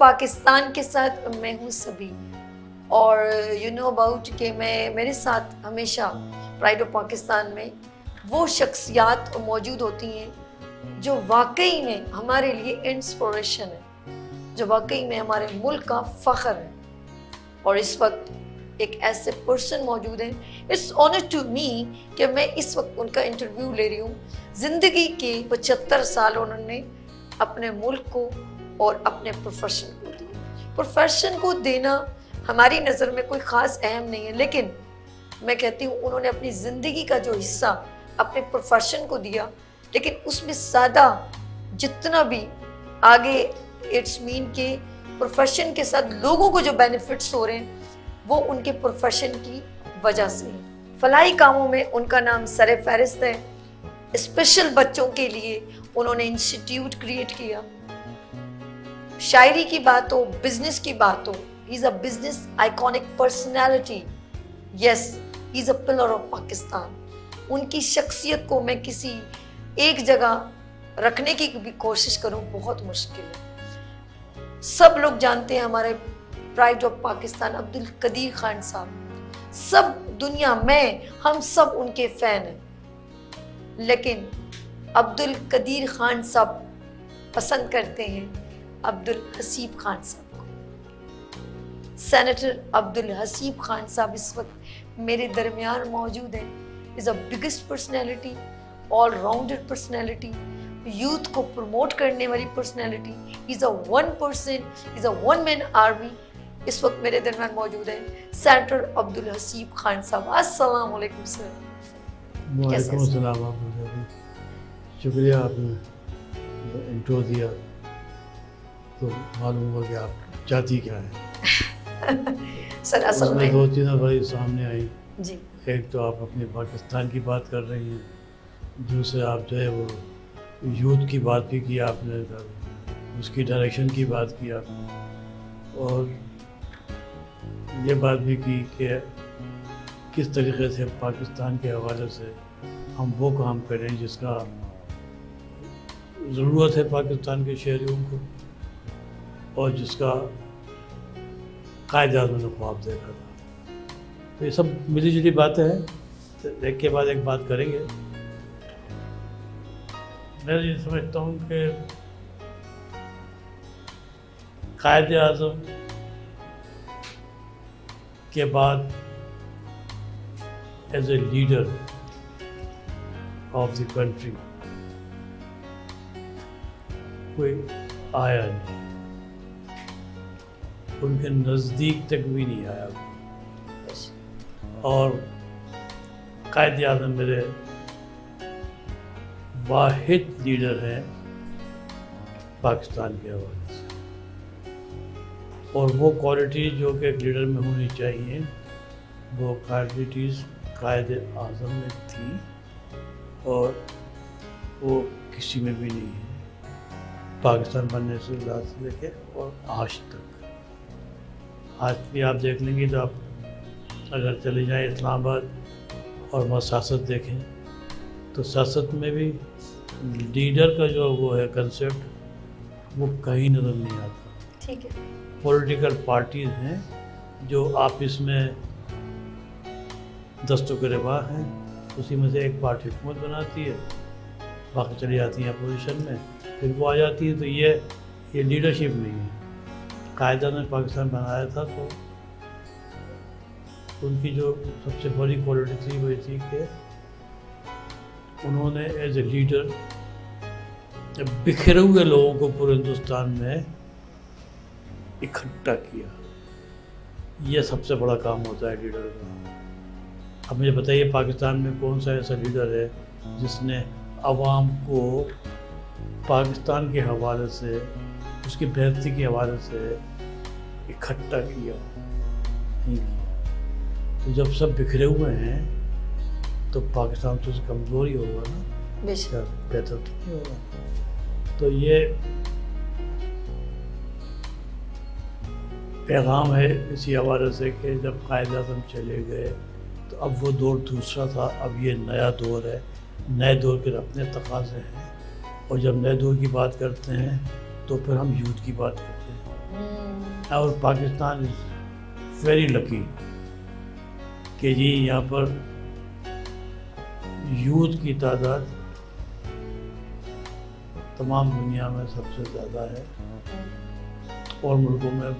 पाकिस्तान के साथ मैं हूँ सभी। और यू नो अबाउट कि मैं, मेरे साथ हमेशा प्राइड ऑफ़ पाकिस्तान में वो शख्सियात मौजूद होती हैं जो वाकई में हमारे लिए इंस्पिरेशन है, जो वाकई में हमारे मुल्क का फ़ख्र है। और इस वक्त एक ऐसे पर्सन मौजूद हैं। इट्स ऑनर टू मी कि मैं इस वक्त उनका इंटरव्यू ले रही हूँ। ज़िंदगी के पचहत्तर साल उन्होंने अपने मुल्क को और अपने प्रोफेशन को। दिया प्रोफेशन को देना हमारी नज़र में कोई ख़ास अहम नहीं है, लेकिन मैं कहती हूँ, उन्होंने अपनी ज़िंदगी का जो हिस्सा अपने प्रोफेशन को दिया, लेकिन उसमें सादा जितना भी आगे इट्स मीन के प्रोफेशन के साथ लोगों को जो बेनिफिट्स हो रहे हैं, वो उनके प्रोफेशन की वजह से फलाई कामों में उनका नाम सर फहरिस्त है। स्पेशल बच्चों के लिए उन्होंने इंस्टीट्यूट क्रिएट किया। शायरी की बात हो बिज़नेस की बात हो is a business iconic personality yes is a pillar of Pakistan उनकी शख्सियत को मैं किसी एक जगह रखने की भी कोशिश करूँ बहुत मुश्किल है। सब लोग जानते हैं हमारे प्राइड ऑफ़ पाकिस्तान अब्दुल कदीर खान साहब। सब दुनिया में हम सब उनके फ़ैन हैं। लेकिन अब्दुल कदीर खान साहब पसंद करते हैं अब्दुल हसीब खान साहब को। सेनेटर अब्दुल हसीब खान साहब इस वक्त मेरे दरमियान मौजूद हैं। Is a biggest personality all rounded personality youth को प्रमोट करने वाली personality is a one person is a one man army इस वक्त मेरे दरमियान मौजूद है सेनेटर अब्दुल हसीब खान साहब। अस्सलाम वालेकुम सर वालेकुम अस्सलाम शुक्रिया आपने इंट्रो दिया। तो मालूम हुआ कि आप चाहती क्या है। सर असल में दो चीज़ें बड़ी सामने आई। जी। एक तो आप अपने पाकिस्तान की बात कर रही हैं दूसरे आप जो है वो यूथ की बात भी की आपने उसकी डायरेक्शन की बात की आपने और ये बात भी की कि किस तरीके से पाकिस्तान के हवाले से हम वो काम करें जिसका ज़रूरत है पाकिस्तान के शहरियों को। और जिसका कायद आज़म ने ख्वाब देखा था। तो ये सब मिली जुली बातें हैं। तो एक के बाद एक बात करेंगे। मैं ये समझता हूँ कि कायद आज़म के बाद as a leader of the country कोई आया नहीं। उनके नज़दीक तक भी नहीं आया। और कायद आज़म मेरे वाहिद लीडर हैं पाकिस्तान के हवाले से। और वो क्वालिटी जो कि एक लीडर में होनी चाहिए, वो क्वालिटीज़ कायद आज़म में थी और वो किसी में भी नहीं है। पाकिस्तान बनने से लेके और आज तक। आज भी आप देख लेंगे तो आप अगर चले जाएँ इस्लामाबाद और वहाँ सियासत देखें तो सियासत में भी लीडर का जो वो है कंसेप्ट वो कहीं नज़र नहीं आता। ठीक है। पॉलिटिकल पार्टीज़ हैं जो आपस में दस्तों के रिवा हैं उसी में से एक पार्टी हुकूमत बनाती है बाकी चली जाती हैं अपोजिशन में फिर वो आ जाती है तो ये ये लीडरशिप नहीं है। कायदा ने पाकिस्तान बनाया था तो उनकी जो सबसे बड़ी क्वालिटी थी, वही थी कि उन्होंने एज ए लीडर बिखरे हुए लोगों को पूरे हिंदुस्तान में इकट्ठा किया। यह सबसे बड़ा काम होता है लीडर का। अब मुझे बताइए, पाकिस्तान में कौन सा ऐसा लीडर है जिसने आवाम को पाकिस्तान के हवाले से उसकी बेहतरी के हवाले से इकट्ठा किया नहीं किया। तो जब सब बिखरे हुए हैं तो पाकिस्तान तो कमज़ोर ही होगा ना। बेशक। बेहतर तो नहीं होगा। तो ये पैगाम है इसी हवाले से कि जब कायद अजम चले गए तो अब वो दौर दूसरा था अब ये नया दौर है। नए दौर के अपने तकाजे हैं। और जब नए दौर की बात करते हैं तो फिर हम यूथ की बात करते हैं। हम्म, और पाकिस्तान इज़ वेरी लकी कि जी यहाँ पर यूथ की तादाद तमाम दुनिया में सबसे ज़्यादा है। और मुल्कों में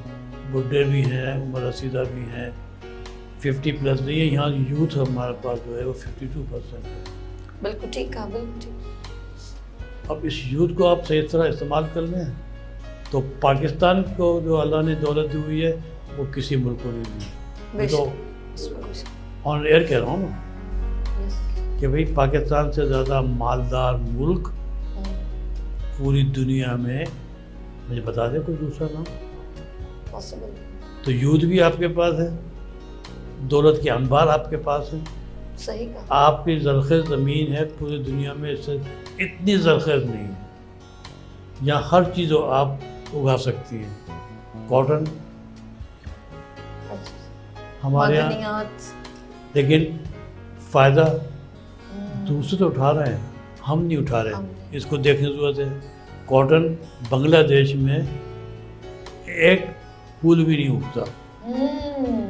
बुढ़े भी हैं उम्र रसीदा भी हैं। फिफ्टी प्लस नहीं है यहाँ यूथ हमारे पास जो है वो फिफ्टी टू परसेंट है। बिल्कुल ठीक कहा बिल्कुल ठीक। अब इस यूथ को आप सही तरह इस्तेमाल कर लें तो पाकिस्तान को जो अल्लाह ने दौलत दी हुई है वो किसी मुल्क को नहीं दी। तो ऑन एयर कह रहा हूँ ना। कि भाई पाकिस्तान से ज़्यादा मालदार मुल्क हम्म, पूरी दुनिया में मुझे बता दें कोई दूसरा नाम? तो यूथ भी आपके पास है दौलत के अंबार आपके पास है। सही कहा। आपकी जरखेज ज़मीन है पूरी दुनिया में इससे इतनी जरखेज नहीं है। यहाँ हर चीज़ आप उगा सकती हैं। कॉटन हमारे यहाँ लेकिन फ़ायदा हम्म, दूसरे तो उठा रहे हैं हम नहीं उठा रहे। इसको देखने की ज़रूरत है। कॉटन बांग्लादेश में एक फूल भी नहीं उगता। हम्म,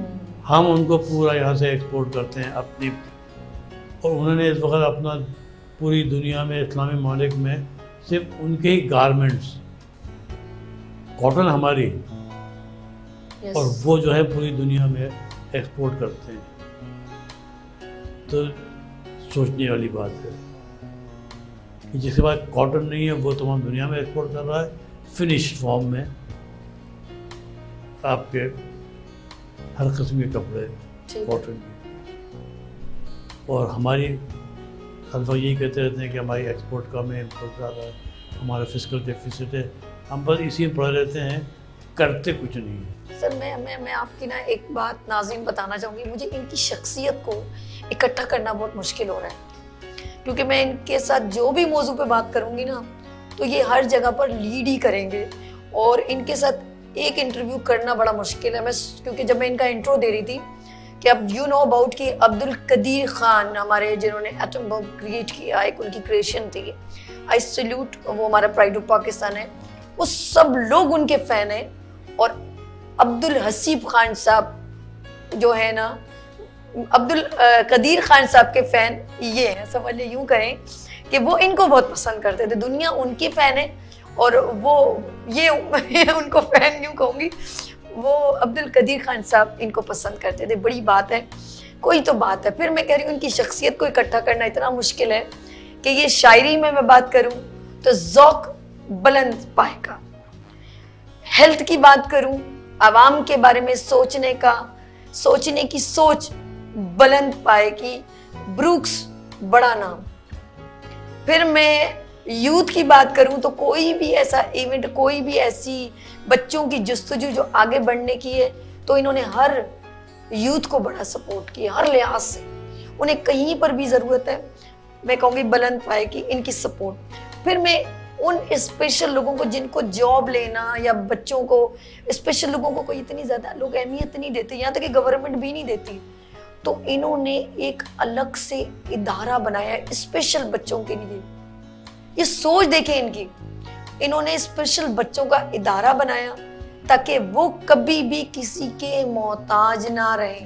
हम उनको पूरा यहाँ से एक्सपोर्ट करते हैं अपनी और उन्होंने इस वक्त अपना पूरी दुनिया में इस्लामी ममालिक में सिर्फ़ उनके ही गारमेंट्स कॉटन हमारी yes. और वो जो है पूरी दुनिया में एक्सपोर्ट करते हैं। तो सोचने वाली बात है कि जिसके पास कॉटन नहीं है वो तमाम दुनिया में एक्सपोर्ट कर रहा है। फिनिश फॉर्म में आपके हर किस्म के कपड़े कॉटन की। और हमारी हर वक्त यही कहते रहते हैं कि हमारी एक्सपोर्ट कम है इम्पोर्ट ज़्यादा है, हमारा फ़िज़िकल डेफिसिट है। हम बस इसी में पड़े रहते हैं, करते कुछ नहीं है। सर, मैं मैं मैं आपकी ना एक बात नाजिम बताना चाहूँगी। मुझे इनकी शख्सियत को इकट्ठा करना बहुत मुश्किल हो रहा है। क्योंकि मैं इनके साथ जो भी मौजू पे बात करूँगी ना तो ये हर जगह पर लीड ही करेंगे। और इनके साथ एक इंटरव्यू करना बड़ा मुश्किल है। मैं, क्योंकि जब मैं इनका इंट्रो दे रही थी कि अब यू नो अबाउट कि अब्दुल कदीर खान हमारे जिन्होंने एटम बम क्रिएट किया, एक उनकी क्रिएशन थी। आई सल्यूट वो हमारा प्राइड ऑफ़ पाकिस्तान है। वो सब लोग उनके फ़ैन हैं। और अब्दुल हसीब खान साहब जो है ना, अब्दुल कदीर खान साहब के फ़ैन ये हैं। समझ ले, यूँ करें कि वो इनको बहुत पसंद करते थे। दुनिया उनके फ़ैन है और वो, ये उनको फ़ैन यूँ कहूँगी वो अब्दुल कदीर खान साहब इनको पसंद करते थे, बड़ी बात है। कोई तो बात है। फिर मैं कह रही हूँ उनकी शख्सियत को इकट्ठा करना इतना मुश्किल है कि ये शायरी में मैं बात करूँ तो जौक बुलंद पाएगा। हेल्थ की बात करूँ, आवाम के बारे में सोचने का, सोचने की सोच बुलंद पाएगी। ब्रूक्स बड़ा नाम। फिर मैं यूथ की बात करूँ तो कोई भी ऐसा इवेंट कोई भी ऐसी बच्चों की जस्तजू जो आगे बढ़ने की है तो इन्होंने हर यूथ को बड़ा सपोर्ट किया, हर लिहाज से। उन्हें कहीं पर भी ज़रूरत है, मैं कहूँगी बुलंद पाएगी इनकी सपोर्ट। फिर मैं उन स्पेशल लोगों को जिनको जॉब लेना या बच्चों को स्पेशल लोगों को कोई इतनी ज़्यादा लोग अहमियत नहीं देते, यहाँ तक कि गवर्नमेंट भी नहीं देती तो इन्होंने एक अलग से इदारा बनाया स्पेशल बच्चों के लिए। ये सोच देखें इनकी। इन्होंने स्पेशल बच्चों का इदारा बनाया ताकि वो कभी भी किसी के मोहताज ना रहे।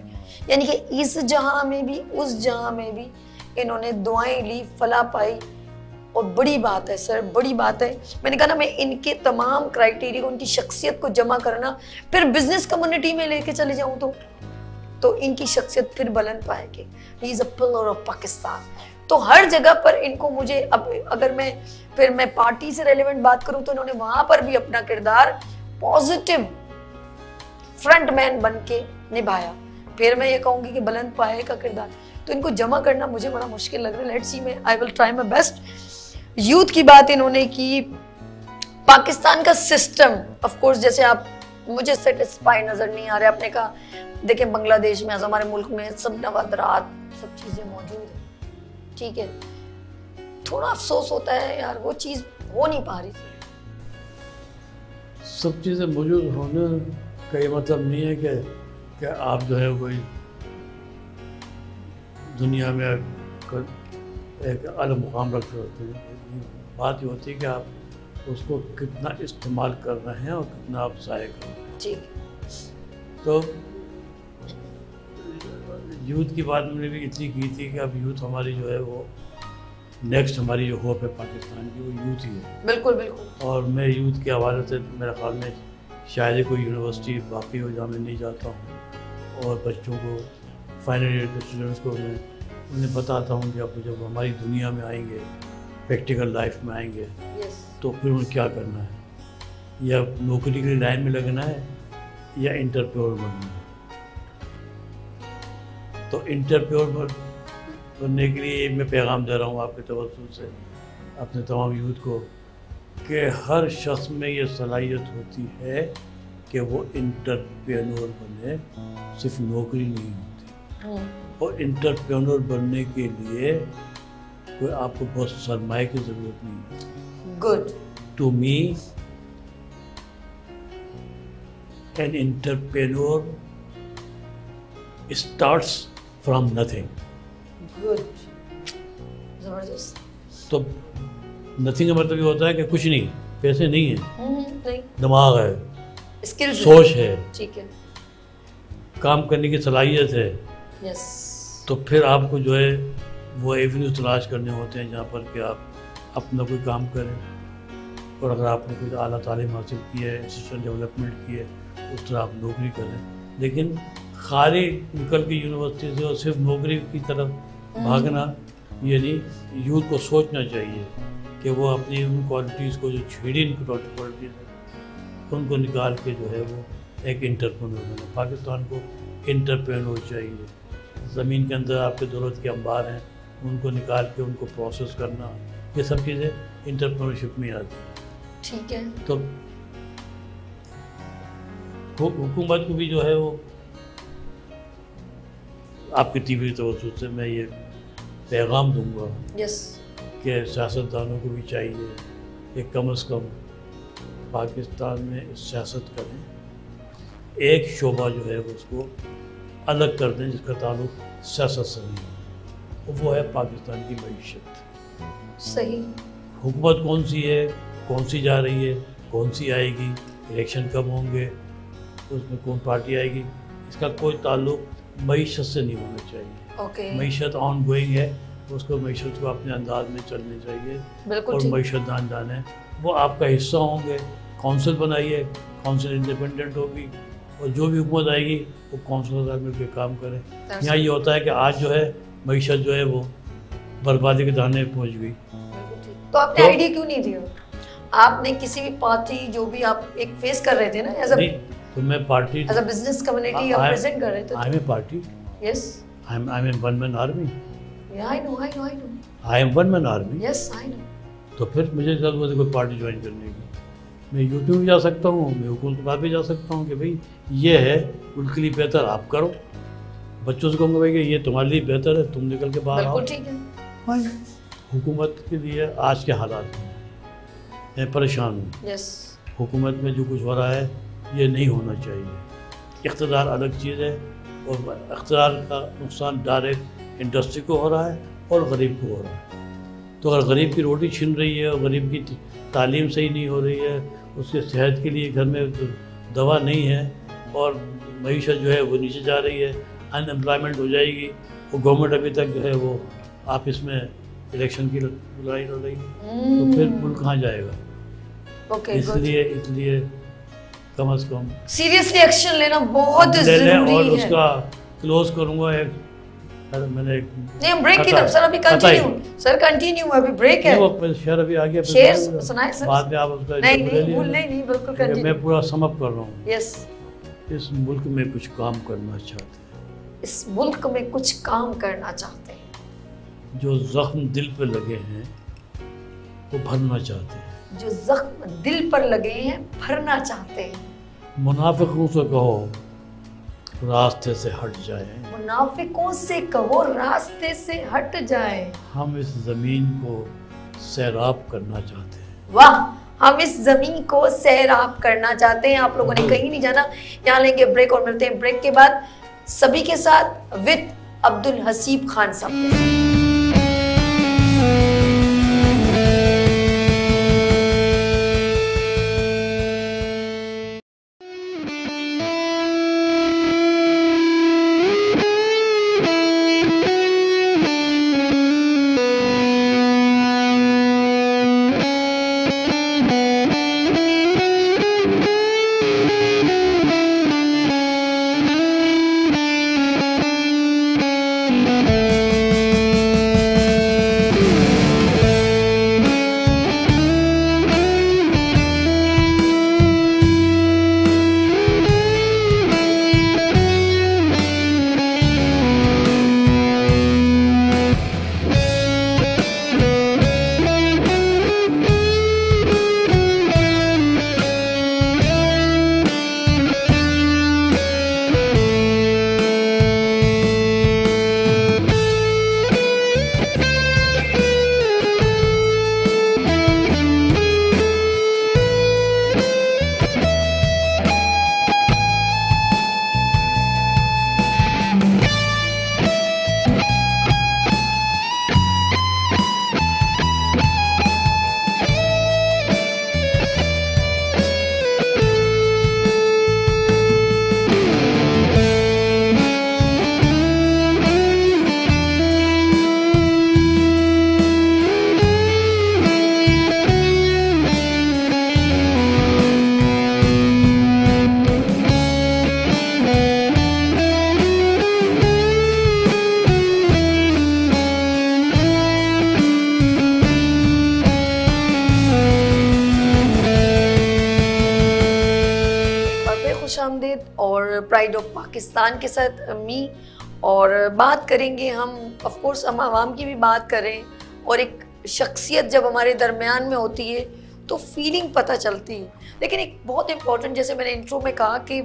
यानी कि इस जहाँ में भी, उस जहाँ में भी इन्होंने दुआएँ ली, फला पाई। और बड़ी बात है सर, बड़ी बात है। मैंने कहा ना, मैं इनके तमाम क्राइटेरिया उनकी शख्सियत को जमा करना, फिर बिज़नेस कम्युनिटी में लेके चले जाऊँ तो? तो इनकी शख्सियत फिर बुलंद पाएगी। पाकिस्तान तो हर जगह पर इनको मुझे अब, अगर मैं फिर मैं पार्टी से रेलिवेंट बात करूँ तो इन्होंने वहाँ पर भी अपना किरदार पॉजिटिव फ्रंट मैन बन के निभाया। फिर मैं ये कहूँगी कि बुलंद पाए का किरदार। तो इनको जमा करना मुझे बड़ा मुश्किल लग रहा है। लेट्स सी मैं I will try my best youth की बात इन्होंने की। पाकिस्तान का सिस्टम ऑफ़ कोर्स जैसे आप, मुझे सेटिस्फाई नज़र नहीं आ रहे आपने कहा देखें बांग्लादेश में हमारे मुल्क में सब नवादरात सब चीज़ें मौजूद हैं। ठीक है? थोड़ा अफसोस होता है यार वो चीज़ हो नहीं पा रही सब चीज़ें मौजूद होने का ये मतलब नहीं है कि कि आप जो है कोई दुनिया में एक अलग मुकाम रखे होते हैं। बात ये होती है कि आप उसको कितना इस्तेमाल कर रहे हैं और कितना आप ज़ाय कर रहे हैं। जी। तो यूथ की बात मैंने भी इतनी की थी कि अब यूथ हमारी जो है वो नेक्स्ट हमारी जो होप है पाकिस्तान की वो यूथ ही है। बिल्कुल बिल्कुल। और मैं यूथ के हवाले से मेरे ख्याल में शायद ही कोई यूनिवर्सिटी बाकी हो जहाँ मैं नहीं जाता हूँ। और बच्चों को फाइनल ईयर के स्टूडेंट्स को मैं उन्हें बताता हूँ कि अब जब हमारी दुनिया में आएँगे प्रैक्टिकल लाइफ में आएँगे यस तो फिर उन्हें क्या करना है? या नौकरी की लाइन में लगना है या इंटरप्योर बनना है? तो इंटरप्योर बनने के लिए मैं पैगाम दे रहा हूँ आपके तवज्जो से अपने तमाम यूथ को कि हर शख्स में ये सलाहियत होती है कि वो इंटरप्रेन्योर बने सिर्फ़ नौकरी नहीं होती। हम्म, और इंटरप्रेन्योर बनने के लिए कोई आपको बहुत सरमाए की ज़रूरत नहीं है। Good to me an entrepreneur starts from nothing good ज़बरदस्त। तो नथिंग का मतलब ये होता है कि कुछ नहीं पैसे नहीं है। हम्म, नहीं। दिमाग है स्किल्स सोच है। ठीक है। काम करने की सलाहियत है। यस तो फिर आपको जो है वो एवेन्यू तलाश करने होते हैं जहाँ पर कि आप अपना कोई काम करें। और अगर आपने कोई आला तालीम हासिल की है इंस्टीट्यूशन डेवलपमेंट की है उस तरह आप नौकरी करें। लेकिन खाली निकल के यूनिवर्सिटी से और सिर्फ़ नौकरी की तरफ़ भागना ये नहीं यूथ को सोचना चाहिए कि वो अपनी उन क्वालिटीज़ को जो छेड़ी क्वालिटीज़ है उनको निकाल के जो है वो एक इंटरप्रेन्योर बने। पाकिस्तान को इंटरप्रेन्योर चाहिए। ज़मीन के अंदर आपके ज़रूरत के अंबार हैं उनको निकाल के उनको प्रोसेस करना ये सब चीज़ें इंटरप्रेन्योरशिप में आती हैं। ठीक है। तो हुकूमत को भी जो है वो आपकी टीवी तवज्जो से मैं ये पैगाम दूँगा यस कि सियासतदानों को भी चाहिए कि कम अज़ कम पाकिस्तान में सियासत करें। एक शोबा जो है वो उसको अलग कर दें जिसका ताल्लुक सियासत से नहीं हो। वो है पाकिस्तान की मीशत। सही। हुकूमत कौन सी है? कौन सी जा रही है? कौन सी आएगी? इलेक्शन कब होंगे? उसमें कौन पार्टी आएगी? इसका कोई ताल्लुक मीशत से नहीं होना चाहिए। मीशत ऑन गोइंग है उसको मीशत को अपने अंदाज में चलने चाहिए। और मीशत दान जाने वो आपका हिस्सा होंगे काउंसिल बनाइए काउंसिल इंडिपेंडेंट होगी और जो भी हुकूमत आएगी वो काउंसिल के साथ मिलकर काम करें। यहाँ ये होता है कि आज जो है मीशत जो है वो बर्बादी के दाने पहुँच गई। तो आपने तो- आइडिया क्यों नहीं दिया? आपने किसी भी पार्टी जो भी आप एक फेस कर रहे थे ना एज अ तो मैं party as a business community आप प्रेजेंट कर रहे थे I am a party yes I am I am one man army I know I know I know I am one man army yes I know तो फिर मुझे ज़रूरत है कोई पार्टी ज्वाइन करने की। मैं यूट्यूब भी जा सकता हूँ मैं हुकूमत भी जा सकता हूँ कि भाई ये है उनके लिए बेहतर आप करो। बच्चों से कहूँगा भाई कि ये तुम्हारे लिए बेहतर है तुम निकल के बाहर आओ। ठीक है। हुकूमत के लिए आज के हालात में मैं परेशान हूँ। यस हुकूमत में जो कुछ हो रहा है ये नहीं होना चाहिए। इकतदार अलग चीज़ है। और इक़्तदार का नुकसान डायरेक्ट इंडस्ट्री को हो रहा है और गरीब को हो रहा है। तो अगर गरीब की रोटी छिन रही है और गरीब की तालीम सही नहीं हो रही है उसके सेहत के लिए घर में दवा नहीं है और मीशत जो है वो नीचे जा रही है अनएम्प्लॉयमेंट हो जाएगी वो गवर्नमेंट अभी तक जो है वो आप इसमें इलेक्शन की लड़ाई लड़ रही है। तो फिर मुल्क कहाँ जाएगा? गुड इसलिए इसलिए कम अज़ कम सीरियसली एक्शन लेना बहुत ले लें और ज़रूरी उसका क्लोज करूँगा एक मैंने एक नहीं ब्रेक की तरफ़ सर अभी कंटिन्यू सर कंटिन्यू अभी ब्रेक है। वो शेर अभी आ गया शेर सुनाए सर। बाद में आप उसका नहीं नहीं भूल नहीं। नहीं बिल्कुल कंटिन्यू मैं पूरा समअप कर रहा हूँ। यस इस मुल्क में कुछ काम करना चाहते हैं। इस मुल्क में कुछ काम करना चाहते हैं। जो जख्म दिल पे लगे हैं वो भरना चाहते हैं। जो जख्म दिल पर लगे हैं भरना चाहते हैं। मुनाफिकों से कहो रास्ते से हट जाए। मुनाफिकों से कहो रास्ते से हट जाए। हम इस ज़मीन को सैराब करना चाहते हैं। वाह हम इस ज़मीन को सैराब करना चाहते हैं। आप लोगों ने कहीं नहीं जाना। यहाँ लेंगे ब्रेक और मिलते हैं ब्रेक के बाद। सभी के साथ विद अब्दुल हसीब खान साहब। प्राइड ऑफ़ पाकिस्तान के साथ मी और बात करेंगे हम ऑफ़ कोर्स हम आवाम की भी बात करें, और एक शख्सियत जब हमारे दरमियान में होती है तो फीलिंग पता चलती है। लेकिन एक बहुत इम्पोर्टेंट जैसे मैंने इंट्रो में कहा कि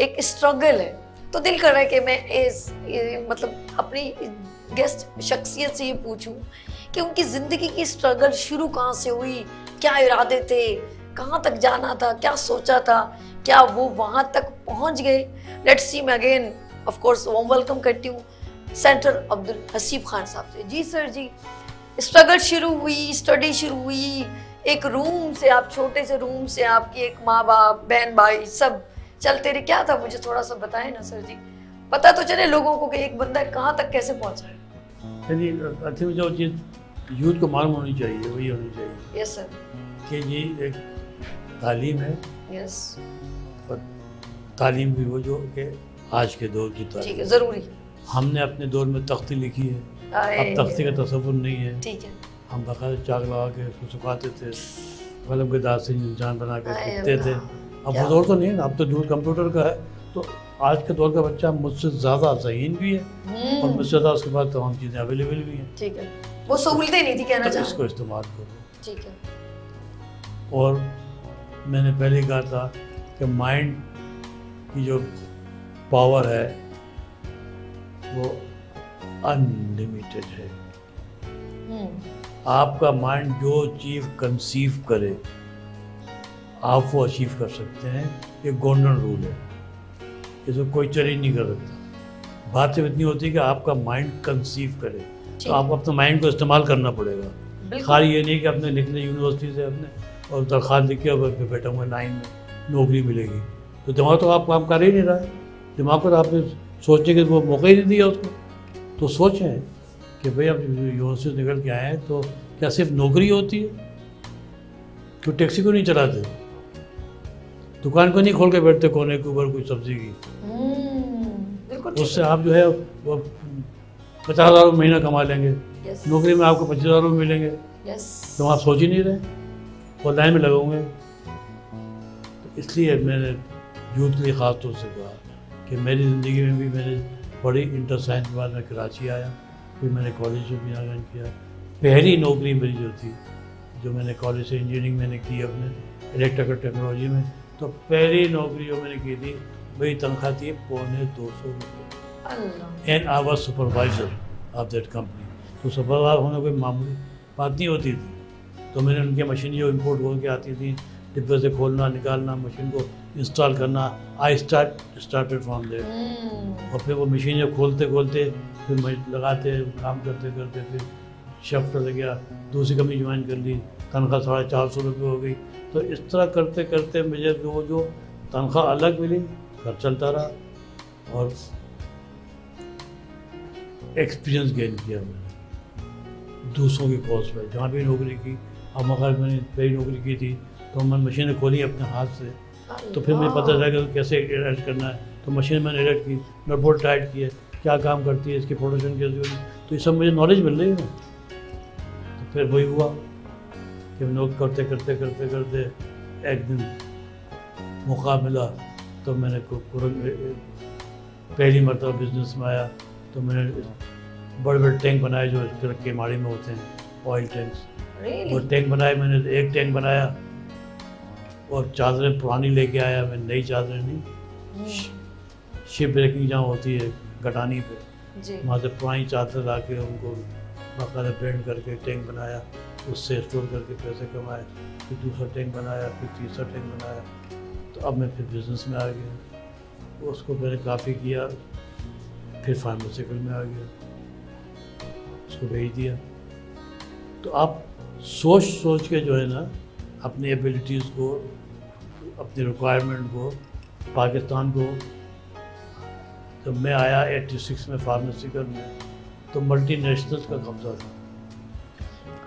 एक स्ट्रगल है तो दिल कर रहा है कि मैं इस मतलब अपनी गेस्ट शख्सियत से ये पूछूँ कि उनकी ज़िंदगी की स्ट्रगल शुरू कहाँ से हुई? क्या इरादे थे? कहाँ तक जाना था क्या सोचा था क्या वो वहाँ तक पहुँच गए? लेट्स सी मैं again of course warm welcome करती हूँ सेंटर अब्दुल हसीब खान साहब से। जी सर जी। स्ट्रगल शुरू हुई स्टडी शुरू हुई। एक रूम से आप छोटे से रूम से आपकी एक माँ बाप बहन भाई सब चलते रहे। क्या था मुझे थोड़ा सा बताएँ ना सर जी। पता तो चले लोगों को कि एक बंदा कहाँ तक कैसे पहुँचा है। जो चीज़ यूथ को मालूम होनी चाहिए वही होनी चाहिए। यस सर कि जी एक तालीम है। यस और तालीम भी वो जो कि आज के दौर की ठीक है तालीम ज़रूरी हमने अपने दौर में तख्ती लिखी है। अब तख्ती का तस्वुर नहीं है। ठीक है। हम बाकायदा चाक लगा के उसको सुखाते थे। कलम के दाग से निशान बना के लिखते थे। अब वो दौर तो नहीं है अब तो दूर कंप्यूटर का है। तो आज के दौर का बच्चा मुझसे ज़्यादा जहीन भी है। और हम्म, मुझसे ज़्यादा उसके बाद तमाम चीज़ें अवेलेबल भी हैं। ठीक है। वो सहूलतें नहीं थी कहना तो इसको इस्तेमाल करो। ठीक है। और मैंने पहले कहा था कि माइंड की जो पावर है वो अनलिमिटेड है। हम्म, आपका माइंड जो अचीव कंसीव करे आप वो अचीव कर सकते हैं। ये गोल्डन रूल है। इसको कोई चैलेंज नहीं कर सकता। बात सिर्फ़ इतनी होती है कि आपका माइंड कंसीव करे तो आपको अपने माइंड को इस्तेमाल करना पड़ेगा। खाली ये नहीं कि अपने लिखने यूनिवर्सिटी से अपने और दरख्वास्त लिख अब फिर बैठा हुआ नाइन में नौकरी मिलेगी। तो दिमाग तो आप काम कर ही नहीं रहा है। दिमाग को तो आपने सोचने के वो मौका ही नहीं दिया उसको। तो सोचें कि भाई आप यूनिवर्सिटी से निकल के आए हैं तो क्या सिर्फ़ नौकरी होती है? क्यों टैक्सी को नहीं चलाते? दुकान को नहीं खोल के बैठते कोने के ऊपर कोई सब्ज़ी की? हम्म, उससे आप जो है वो पचास हज़ार महीना कमा लेंगे। नौकरी में आपको पच्चीस हज़ार मिलेंगे। तो आप सोच ही नहीं रहे। और लाइन में लगाऊँगे। तो इसलिए मैंने यूथ के लिए ख़ास तौर से कहा कि मेरी ज़िंदगी में भी मैंने बड़ी इंटर साइंस के बाद मैं कराची आया फिर मैंने कॉलेज में भी ज्वाइन किया। पहली नौकरी मेरी जो थी जो मैंने कॉलेज से इंजीनियरिंग मैंने की अपने इलेक्ट्रिकल टेक्नोलॉजी में तो पहली नौकरी जो मैंने की थी मेरी तनख्वाह थी पौने दो सौ रुपये। And I was supervisor of that company तो सुपरवाइजर होने कोई मामूली बात नहीं होती थी। तो मैंने उनकी मशीन जो इम्पोर्ट होकर आती थी डिब्बे से खोलना निकालना मशीन को इंस्टॉल करना I start started from hmm, और फिर वो मशीन जब खोलते खोलते फिर लगाते काम करते करते फिर शिफ्ट लग गया दूसरी कंपनी ज्वाइन कर ली तनख्वाह साढ़े चार सौ रुपये हो गई। तो इस तरह करते करते मुझे जो जो तनख्वाह अलग मिली घर चलता रहा और एक्सपीरियंस गेन किया मैंने। दूसरों की कॉज पर जहाँ भी नौकरी की अब अगर मैंने पहली नौकरी की थी तो मैंने मशीनें खोली अपने हाथ से। तो फिर मुझे पता चला कि कैसे एडिट करना है। तो मशीन मैंने एडिट की नट बोल्ट टाइट किए, क्या काम करती है, इसकी प्रोडक्शन कैसे तो ये सब मुझे नॉलेज मिल रही है। तो फिर वही हुआ कि नोट करते करते करते करते एक दिन मौका मिला तो मैंने पहली मरतबा बिज़नेस में आया। तो मैंने बड़े बड़े टैंक बनाए जो के माड़ी में होते हैं ऑयल टैंक्स Really? वो टैंक बनाए मैंने एक टैंक बनाया। और चादरें पुरानी लेके आया मैं नई चादरें नहीं। हम्म, शिप ब्रेकिंग जहाँ होती है गटानी पे। वहाँ से पुरानी चादर ला के उनको बाकायदा पेंट करके टैंक बनाया उससे स्टोर करके पैसे कमाए फिर दूसरा टैंक बनाया फिर तीसरा टैंक बनाया। तो अब मैं फिर बिज़नेस में आ गया। उसको मैंने काफ़ी किया फिर फार्मासिकल में आ गया। उसको भेज दिया। तो आप सोच सोच के जो है ना अपनी एबिलिटीज़ को अपनी रिक्वायरमेंट को पाकिस्तान को जब मैं आया 86 में फार्मासिकल में तो मल्टीनेशनल्स का कब्जा था।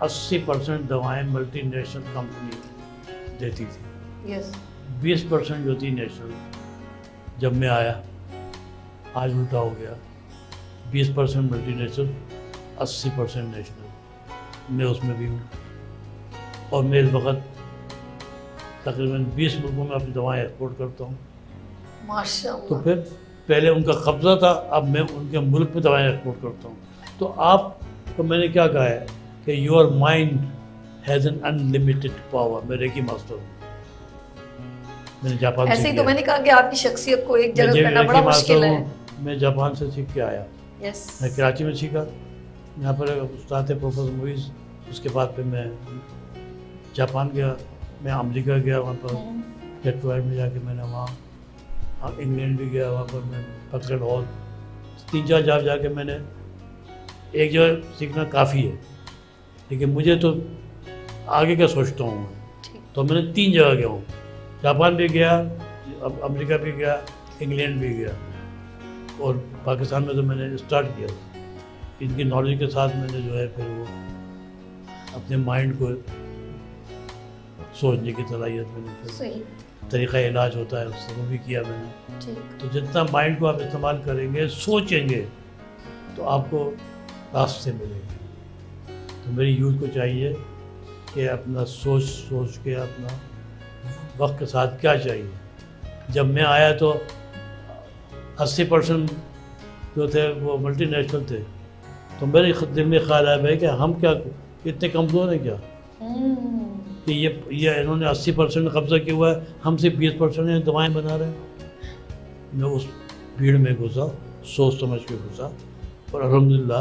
80 परसेंट दवाएँ मल्टी नेशनल कंपनी देती थी। यस 20 परसेंट जो थी नेशनल जब मैं आया आज उल्टा हो गया। 20 परसेंट मल्टी नेशनल अस्सी परसेंट नेशनल मैं उसमें भी हूँ। और मैं इस वक्त तकरीबन 20 मुल्कों में अपनी दवाएँ एक्सपोर्ट करता हूँ। तो फिर पहले उनका कब्जा था अब मैं उनके मुल्क में दवाएँ एक्सपोर्ट करता हूँ। तो आपको मैंने क्या कहा है कि your mind has an unlimited power मैं रेकी मास्टर हूँ। मैंने जापान से ऐसे ही तो मैंने कहा कि आपकी शख्सियत को एक जगह करना बड़ा मुश्किल है। मैं जापान से सीख के आया। यस मैं कराची में सीखा। यहाँ पर उस्ताद थे प्रोफेसर मुइज़। उसके बाद फिर मैं जापान गया मैं अमेरिका गया वहाँ पर। डेट्रॉइट में जाके मैंने वहाँ हाँ, इंग्लैंड भी गया वहाँ पर मैं पकड़ हॉल तीन चार जगह जाके मैंने एक जगह सीखना काफ़ी है। लेकिन मुझे तो आगे का सोचता हूँ मैं? तो मैंने तीन जगह गया हूँ। जापान भी गया अब अमेरिका भी गया इंग्लैंड भी गया। और पाकिस्तान में तो मैंने स्टार्ट किया। इनकी नॉलेज के साथ मैंने जो है फिर वो अपने माइंड को सोचने की सलाहियत मैंने फिर। तरीका इलाज होता है उससे वो भी किया मैंने। तो जितना माइंड को आप इस्तेमाल करेंगे सोचेंगे तो आपको रास्ते मिलेंगे। तो मेरी यूथ को चाहिए कि अपना सोच सोच के अपना वक्त के साथ क्या चाहिए। जब मैं आया तो 80 परसेंट जो थे वो मल्टीनेशनल थे। तो मेरे दिल में ख्याल आया भाई कि हम क्या इतने कमज़ोर हैं क्या? हम्म, कि ये ये इन्होंने 80 परसेंट कब्जा किया हुआ है। हम सिर्फ़ 20 परसेंट दवाएँ बना रहे हैं। मैं उस भीड़ में घुसा, सोच समझ के घुसा और अलहमदिल्ला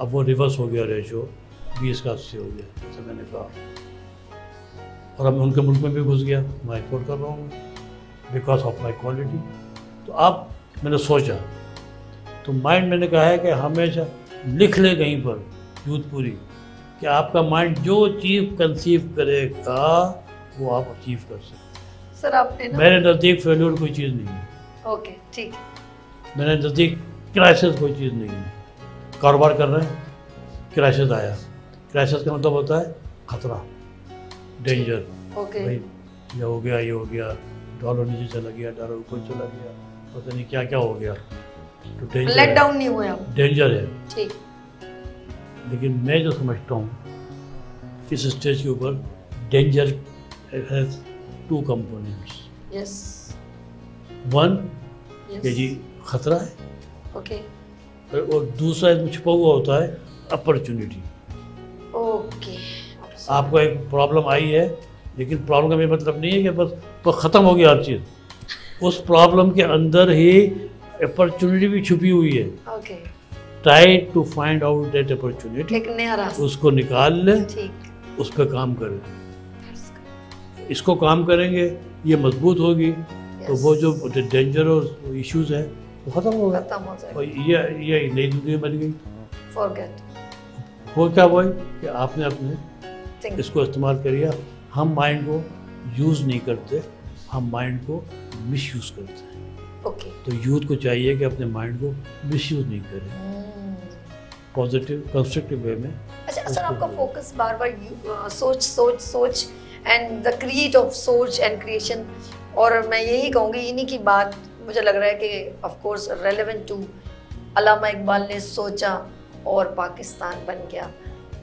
अब वो रिवर्स हो गया रेशो। बीस का अस्सी हो गया जैसे मैंने कहा। और अब मैं उनके मुल्क में भी घुस गया, मैं एक्सपोर्ट कर रहा हूँ बिकॉज़ ऑफ़ माई क्वालिटी तो अब मैंने सोचा तो माइंड मैंने कहा है कि हमेशा लिख ले कहीं पर यूथ कि आपका माइंड जो चीज़ कंसीव करेगा वो आप अचीव कर सकते सर आपने मेरे नज़दीक फेल्योर कोई चीज़ नहीं है। ओके ठीक मेरे नज़दीक क्राइसिस कोई चीज़ नहीं है। कारोबार कर रहे हैं क्राइसिस आया। क्राइसिस का मतलब होता है खतरा डेंजर ओके भाई ये हो गया ये हो गया। डॉलर नीचे चला गया डॉलर ऊपर चला गया। पता नहीं क्या क्या हो गया। तो डेंजर नहीं हुए डेंजर है। ठीक। लेकिन मैं जो समझता हूँ इस स्टेज के ऊपर danger has two components yes one कि जी खतरा है। Okay okay. और दूसरा इसमें छुपा हुआ होता है अपॉर्चुनिटी ओके okay. आपको एक प्रॉब्लम आई है लेकिन प्रॉब्लम का ये मतलब नहीं है कि बस बस ख़त्म हो गया हर चीज़। उस प्रॉब्लम के अंदर ही अपॉर्चुनिटी भी छुपी हुई है। Okay try to find out that opportunity उसको निकाल ले। उस पर काम करें। इसको काम करेंगे ये मज़बूत होगी। तो वो जो डेंजर और इश्यूज़ है वो ख़त्म हो जाएगा। और ये ये नई दुनिया बन गई। वो क्या हुआ कि आपने अपने इसको इस्तेमाल करिए हम माइंड को यूज़ नहीं करते। हम माइंड को मिस यूज़ करते हैं। ओके तो यूथ को चाहिए कि अपने माइंड को मिस यूज़ नहीं करें। पॉजिटिव कंस्ट्रक्टिव वे में अच्छा सर आपका फोकस बार बार सोच सोच सोच एंड द क्रिएट ऑफ़ सोच एंड क्रिएशन और मैं यही कहूँगी इन्हीं की बात मुझे लग रहा है कि of course relevant to Allama Iqbal ने सोचा और पाकिस्तान बन गया।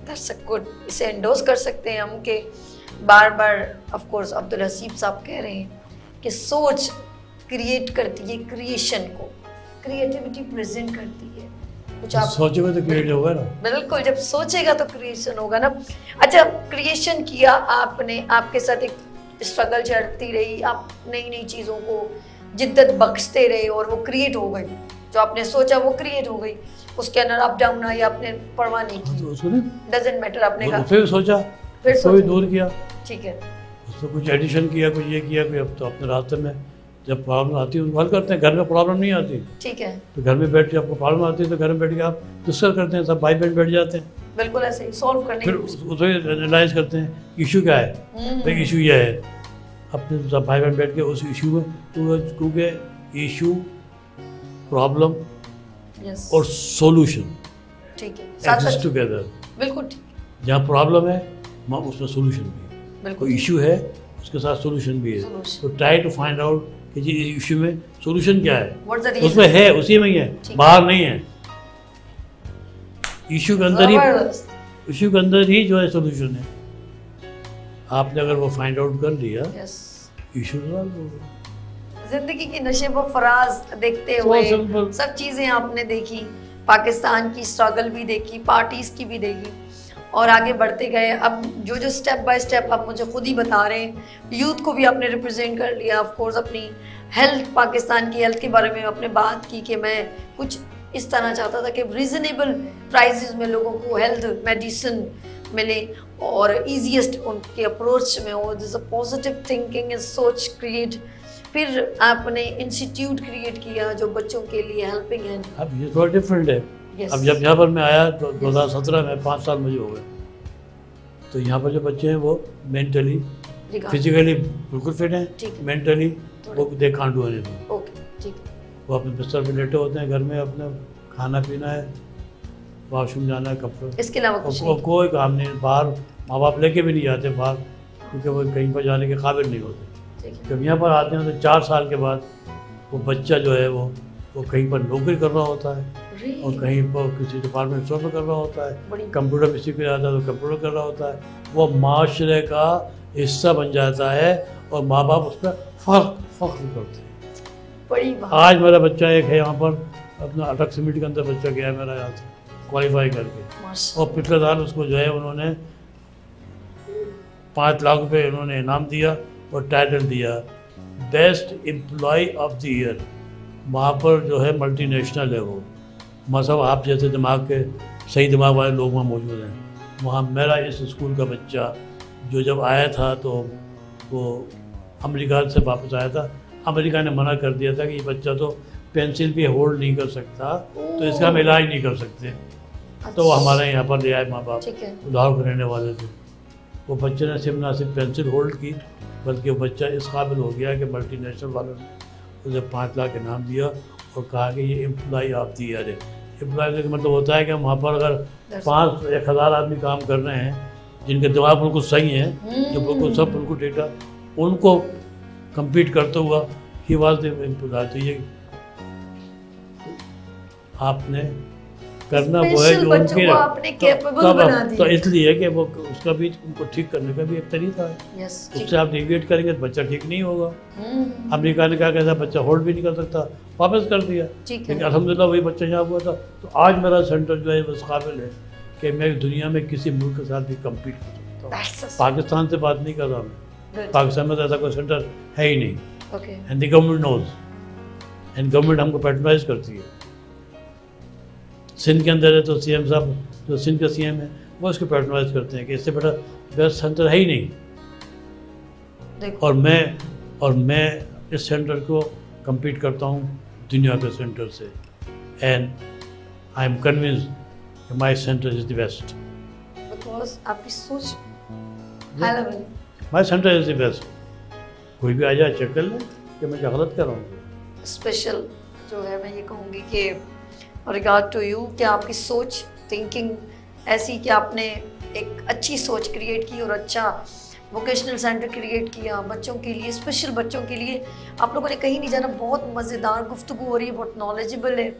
दर्शक को इसे एंडोज कर सकते हैं हम कि बार बार ऑफ़ कोर्स अब्दुल हसीब साहब कह रहे हैं कि सोच क्रिएट करती है क्रिएशन को। क्रिएटिविटी प्रेजेंट करती है। कुछ आप सोचोगे तो क्रिएट होगा ना। बिल्कुल जब सोचेगा तो क्रिएशन होगा ना। अच्छा क्रिएशन किया आपने आपके साथ एक स्ट्रगल चलती रही आप नई नई चीज़ों को जिद्दत बख्शते रहे और वो क्रिएट हो गई। जो आपने सोचा वो क्रिएट हो गई। उसके अंदर अप डाउन आई आपने परवाह नहीं हाँ, की तो डजेंट मैटर आपने कहा। फिर सोचा फिर सोचा। दूर किया। ठीक है। उसको कुछ एडिशन किया कुछ ये किया कोई अब तो अपने रास्ते में। जब प्रॉब्लम आती है उसको हल करते हैं। घर में प्रॉब्लम नहीं आती। ठीक है। तो घर में बैठ के आपको प्रॉब्लम आती है तो घर में बैठ के आप डिस्कस करते हैं सब भाई बहन बैठ जाते हैं। बिल्कुल ऐसे ही सॉल्व करने फिर उस- एनालाइज करते हैं इशू क्या है? भाई इशू ये है। अपने सब भाई बहन बैठ के उस इशू में तो क्योंकि इशू प्रॉब्लम और सॉल्यूशन ठीक है। टुगेदर बिल्कुल जहाँ प्रॉब्लम है वहाँ उसमें सोल्यूशन भी है। कोई इशू है उसके साथ सॉल्यूशन भी है। तो ट्राई टू फाइंड आउट कि जी इस में सॉल्यूशन क्या है? उसमें है उसी में ही है बाहर नहीं है। इशू के अंदर ही ज़बरदस्त इशू के अंदर ही जो है सॉल्यूशन है। आपने अगर वो फाइंड आउट कर लिया इशू सॉल्व हो। ज़िंदगी की नशे व फराज देखते हुए सब चीज़ें आपने देखी पाकिस्तान की स्ट्रगल भी देखी पार्टीज़ की भी देखी। और आगे बढ़ते गए। अब जो जो स्टेप बाय स्टेप आप मुझे खुद ही बता रहे हैं यूथ को भी आपने रिप्रेजेंट कर लिया ऑफ़ कोर्स अपनी हेल्थ पाकिस्तान की हेल्थ के बारे में आपने बात की कि मैं कुछ इस तरह चाहता था कि रिजनेबल प्राइसेस में लोगों को हेल्थ मेडिसिन मिले और इजीएस्ट उनके अप्रोच में हो। दिस पॉजिटिव थिंकिंग सोच क्रिएट फिर आपने इंस्टीट्यूट क्रिएट किया जो बच्चों के लिए हेल्पिंग हैंड अब ये थोड़ा डिफरेंट है। Yes. अब जब यहाँ पर मैं आया तो दो हज़ार सत्रह में पाँच साल मुझे हो गए। तो यहाँ पर जो बच्चे हैं वो मेंटली फिजिकली बिल्कुल फिट हैं मेंटली वो दे कांट डू एनीथिंग वो अपने बिस्तर पे लेटे होते हैं घर में अपने खाना पीना है वॉशरूम जाना है कपड़े। इसके अलावा कुछ को, कोई काम नहीं बाहर माँ बाप लेके भी नहीं जाते बाहर क्योंकि वो कहीं पर जाने के काबिल नहीं होते। जब यहाँ पर आते हैं तो चार साल के बाद वो बच्चा जो है वो वो कहीं पर नौकरी कर रहा होता है। और कहीं पर किसी डिपार्टमेंट स्टोर में कर रहा होता है कंप्यूटर भी सीख जाता है तो कंप्यूटर कर रहा होता है वो माशरे का हिस्सा बन जाता है और माँ बाप उस पर फख्र फख्र करते। हैं बड़ी आज मेरा बच्चा एक है यहाँ पर अपना अटक सिमिट के अंदर बच्चा गया है मेरा यहाँ से क्वालिफाई करके। और पिछले साल उसको जो है उन्होंने पाँच लाख रुपये उन्होंने इनाम दिया और टाइटल दिया best employee of the year वहाँ पर जो है मल्टीनेशनल है वो। मतलब आप जैसे दिमाग के सही दिमाग वाले लोग वहाँ मौजूद हैं। वहाँ मेरा इस स्कूल का बच्चा जो जब आया था तो वो अमेरिका से वापस आया था। अमेरिका ने मना कर दिया था कि ये बच्चा तो पेंसिल भी होल्ड नहीं कर सकता तो इसका हम इलाज नहीं कर सकते। तो वो हमारे यहाँ पर ले आए माँ बाप। उधार रहने वाले थे। वो बच्चे ने सिर्फ़ ना सिर्फ़ पेंसिल होल्ड की बल्कि वो बच्चा इस काबिल हो गया कि मल्टीनेशनल वालों ने उसे पाँच लाख इनाम दिया और कहा कि ये एम्प्लॉय ऑफ़ दी ईयर है। एम्प्लॉय का मतलब होता है कि वहाँ पर अगर पाँच एक हज़ार आदमी काम कर रहे हैं जिनके दिमाग बिल्कुल सही हैं जो बिल्कुल सब हम्म। बिल्कुल डेटा उनको कम्पीट करते हुआ ही वाज द एम्प्लॉय तो ये आपने करना वो है जो उनके तो- बना तो इसलिए कि वो उसका भी उनको ठीक करने का भी एक तरीका है। उससे आप डिविएट करेंगे तो बच्चा ठीक नहीं होगा। हम्म, अमेरिका ने कहा कैसा बच्चा होल्ड भी नहीं कर सकता वापस कर दिया। लेकिन अलहमदिल्ला वही बच्चा यहाँ हुआ था। तो आज मेरा सेंटर जो है बस काबिल है कि मैं दुनिया में किसी मुल्क के साथ भी कम्पीट कर सकता हूँ। पाकिस्तान से बात नहीं कर रहा मैं। पाकिस्तान में तो ऐसा कोई सेंटर है ही नहीं। And the government knows and government हमको पैट्रोनाइज करती है। सिंध के अंदर है तो सीएम साहब जो सिंध का सीएम है वो इसको पैट्रोनाइज करते हैं कि इससे बड़ा बेस्ट सेंटर है ही नहीं। और मैं और मैं इस सेंटर को compete करता हूँ दुनिया के सेंटर से। And I am convince my centre is the best आपकी सोच my centre is the best कोई भी आ जाए चेक कर ले कि मैं क्या गलत कर रहा हूँ। स्पेशल जो है मैं ये कहूँगी कि रिगार्ड टू यू कि आपकी सोच थिंकिंग ऐसी कि आपने एक अच्छी सोच क्रिएट की और अच्छा वोकेशनल सेंटर क्रिएट किया बच्चों के लिए स्पेशल बच्चों के लिए? आप लोगों ने कहीं नहीं जाना बहुत मज़ेदार गुफ्तु हो रही है बहुत नॉलेजेबल है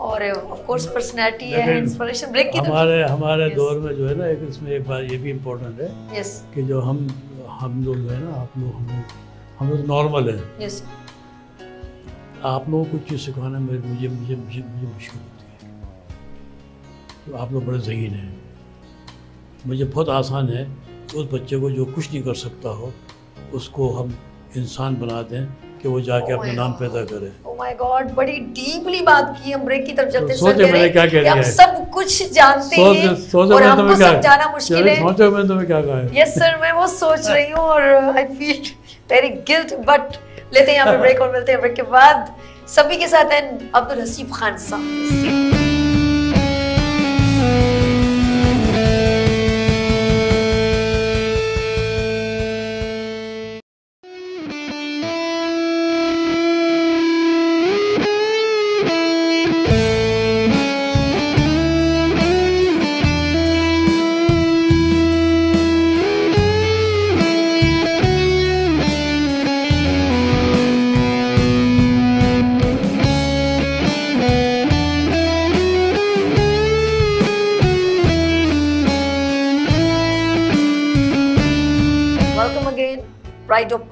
और ऑफ़ कोर्स पर्सनैलिटी है इंस्पिरेशन ब्रेक की हमारे हमारे Yes. दौर में जो है ना एक इसमें एक बात ये भी इम्पोर्टेंट है यस कि जो हम हम लोग जो है ना आप लोग हम लोग हम लोग नॉर्मल हैं। यस आप लोगों को चीज़ सिखाना मेरे मुझे मुझे मुझे मुझे मुश्किल होती है। तो आप लोग बड़े जहीन हैं। मुझे बहुत आसान है उस बच्चे को जो कुछ नहीं कर सकता हो उसको हम इंसान बना दें कि वो जाके Oh अपना नाम पैदा करे। ओ माय गॉड बड़ी डीपली बात की हम ब्रेक की तरफ़ चलते हैं। तो सोचो मैंने क्या कह दिया सब कुछ जानते सोच हैं सोचो और हमको समझाना मुश्किल है। सोचो मैंने तुम्हें क्या कहा यस सर मैं वो सोच रही हूँ और I feel very guilt but लेते हैं यहाँ पे ब्रेक और मिलते हैं ब्रेक के बाद। सभी के साथ हैं अब्दुल हसीब खान साहब।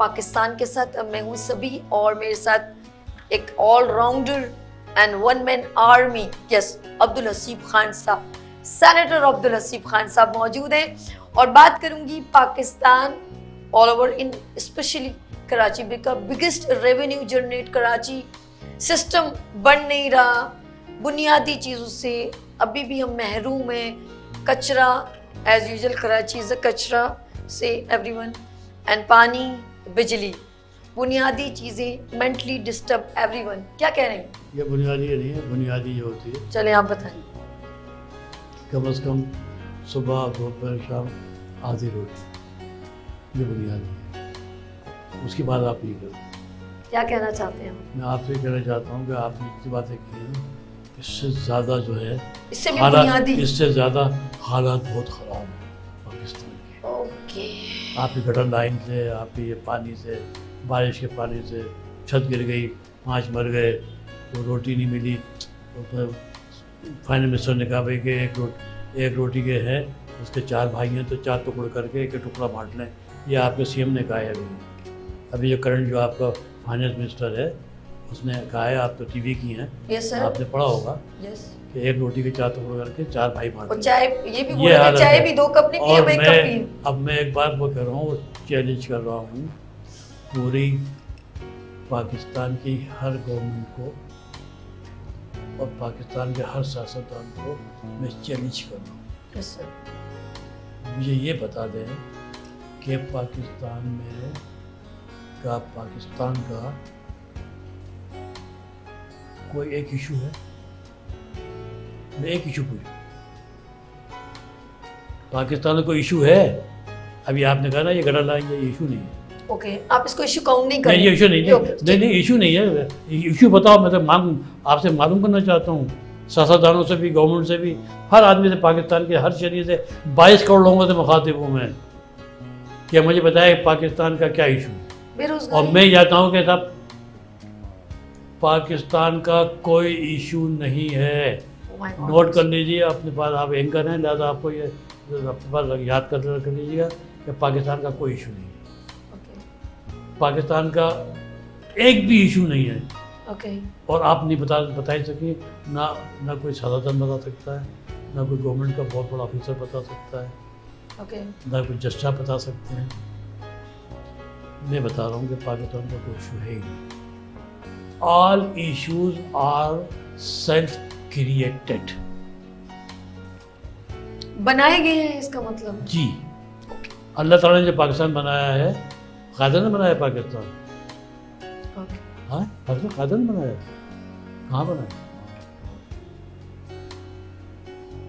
पाकिस्तान के साथ मैं हूँ सभी और मेरे साथ एक allrounder and one man army yes Abdul Haseeb Khan साहब सेनेटर अब्दुल हसीब खान साहब मौजूद हैं। और बात करूँगी Pakistan all over in specially Karachi का biggest revenue generate Karachi. System बन नहीं रहा, बुनियादी चीज़ों से। अभी भी हम महरूम हैं, कचरा as usual Karachi is a कचरा से एवरीवन एंड पानी बिजली बुनियादी चीज़ें मेंटली डिस्टर्ब एवरीवन क्या कह रहे हैं? ये बुनियादी नहीं है बुनियादी ये होती है। चले आप बताएँ। कम अज़ कम सुबह दोपहर शाम आधी रोटी। ये बुनियादी है। उसके बाद आप नहीं करते क्या कहना चाहते हैं मैं आपसे कहना चाहता हूँ कि आपने जितनी बातें की हैं इससे ज़्यादा जो है इससे भी बुनियादी। इससे ज़्यादा हालात बहुत ख़राब हैं पाकिस्तान के। ओके। आपकी गटर लाइन से आपकी ये पानी से बारिश के पानी से छत गिर गई पाँच मर गए तो रोटी नहीं मिली। तो फाइनल मिनिस्टर ने कहा भाई कि एक रोट एक रोटी के हैं उसके चार भाई हैं तो चार टुकड़े करके एक टुकड़ा बांट लें। ये आपके सीएम ने कहा है अभी। अभी जो करंट जो आपका फाइनेंस मिनिस्टर है उसने कहा है आप तो टीवी की हैं। सर आपने पढ़ा होगा। यस कि एक रोटी के चार टुकड़े करके चार भाई बांट और चाय ये भी ये बोला हालत चाय भी दो कप नहीं और मैं कप अब मैं एक बात वो कर रहा हूँ चैलेंज कर रहा हूँ पूरी पाकिस्तान की हर गवर्नमेंट को और पाकिस्तान के हर सियासतदान को मैं चैलेंज कर रहा हूँ। मुझे ये बता दें कि पाकिस्तान में का पाकिस्तान का कोई एक इशू है? मैं एक इशू पूछ। पाकिस्तान कोई इशू है? अभी आपने कहा ना ये गड़ा लाइन ये इशू नहीं है। ओके okay, आप इसको इशू काउंट नहीं नहीं करेंगे। ये इशू नहीं ओके, नहीं नहीं नहीं इशू नहीं है। इशू बताओ मैं तो मांग आपसे मालूम करना चाहता हूँ। सियासतदानों से भी गवर्नमेंट से भी हर आदमी से पाकिस्तान के हर शरीर से बाईस करोड़ लोगों से मुखातिब हूँ मैं। कि मुझे बताया पाकिस्तान का क्या इशू है? और मैं चाहता हूँ कि साहब पाकिस्तान का कोई इशू नहीं है। Oh नोट कर लीजिए अपने पास आप एंकर हैं लिहाजा आपको ये अपने पास याद कर रख लीजिएगा कि पाकिस्तान का कोई इशू नहीं है। ओके पाकिस्तान का एक भी इशू नहीं है। ओके और आप नहीं बता बता ही सके ना ना कोई सदातन बता सकता है ना कोई गवर्नमेंट का बहुत बड़ा ऑफिसर बता सकता है। ओके ना कोई जस्टा बता सकते हैं। मैं बता रहा हूँ कि पाकिस्तान का कोई इशू है ही नहीं। All issues are self created बनाए गए हैं इसका मतलब। जी। अल्लाह ताला ने जो पाकिस्तान बनाया है कायदा ने बनाया पाकिस्तान? हाँ? पाकिस्तान कायदा ने बनाया कहाँ बनाया?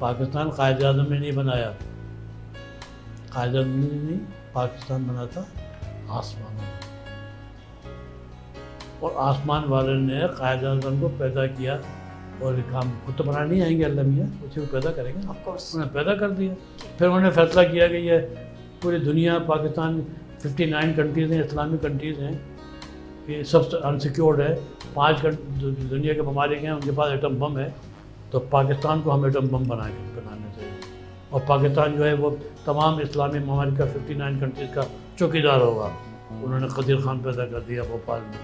पाकिस्तान कायद आज़म ने नहीं बनाया। कायद आज़म ने नहीं पाकिस्तान बना था आसमान में और आसमान वाले ने कायद आज़म को पैदा किया। और काम खुद तो बनाने नहीं आएँगे अल्लाह मियाँ उसे वो पैदा करेंगे। ऑफ़ कोर्स उन्होंने पैदा कर दिया। फिर उन्होंने फैसला किया कि यह पूरी दुनिया पाकिस्तान 59 कंट्रीज़ हैं इस्लामिक कंट्रीज़ हैं। ये सब अनसिक्योर्ड है। पाँच दुनिया के ममालिक हैं उनके पास एटम बम है। तो पाकिस्तान को हम एटम बम बना के बनाने चाहिए और पाकिस्तान जो है वो तमाम इस्लामी ममालिक का 59 कंट्रीज़ का चौकीदार होगा। उन्होंने कदीर खान पैदा कर दिया भोपाल में।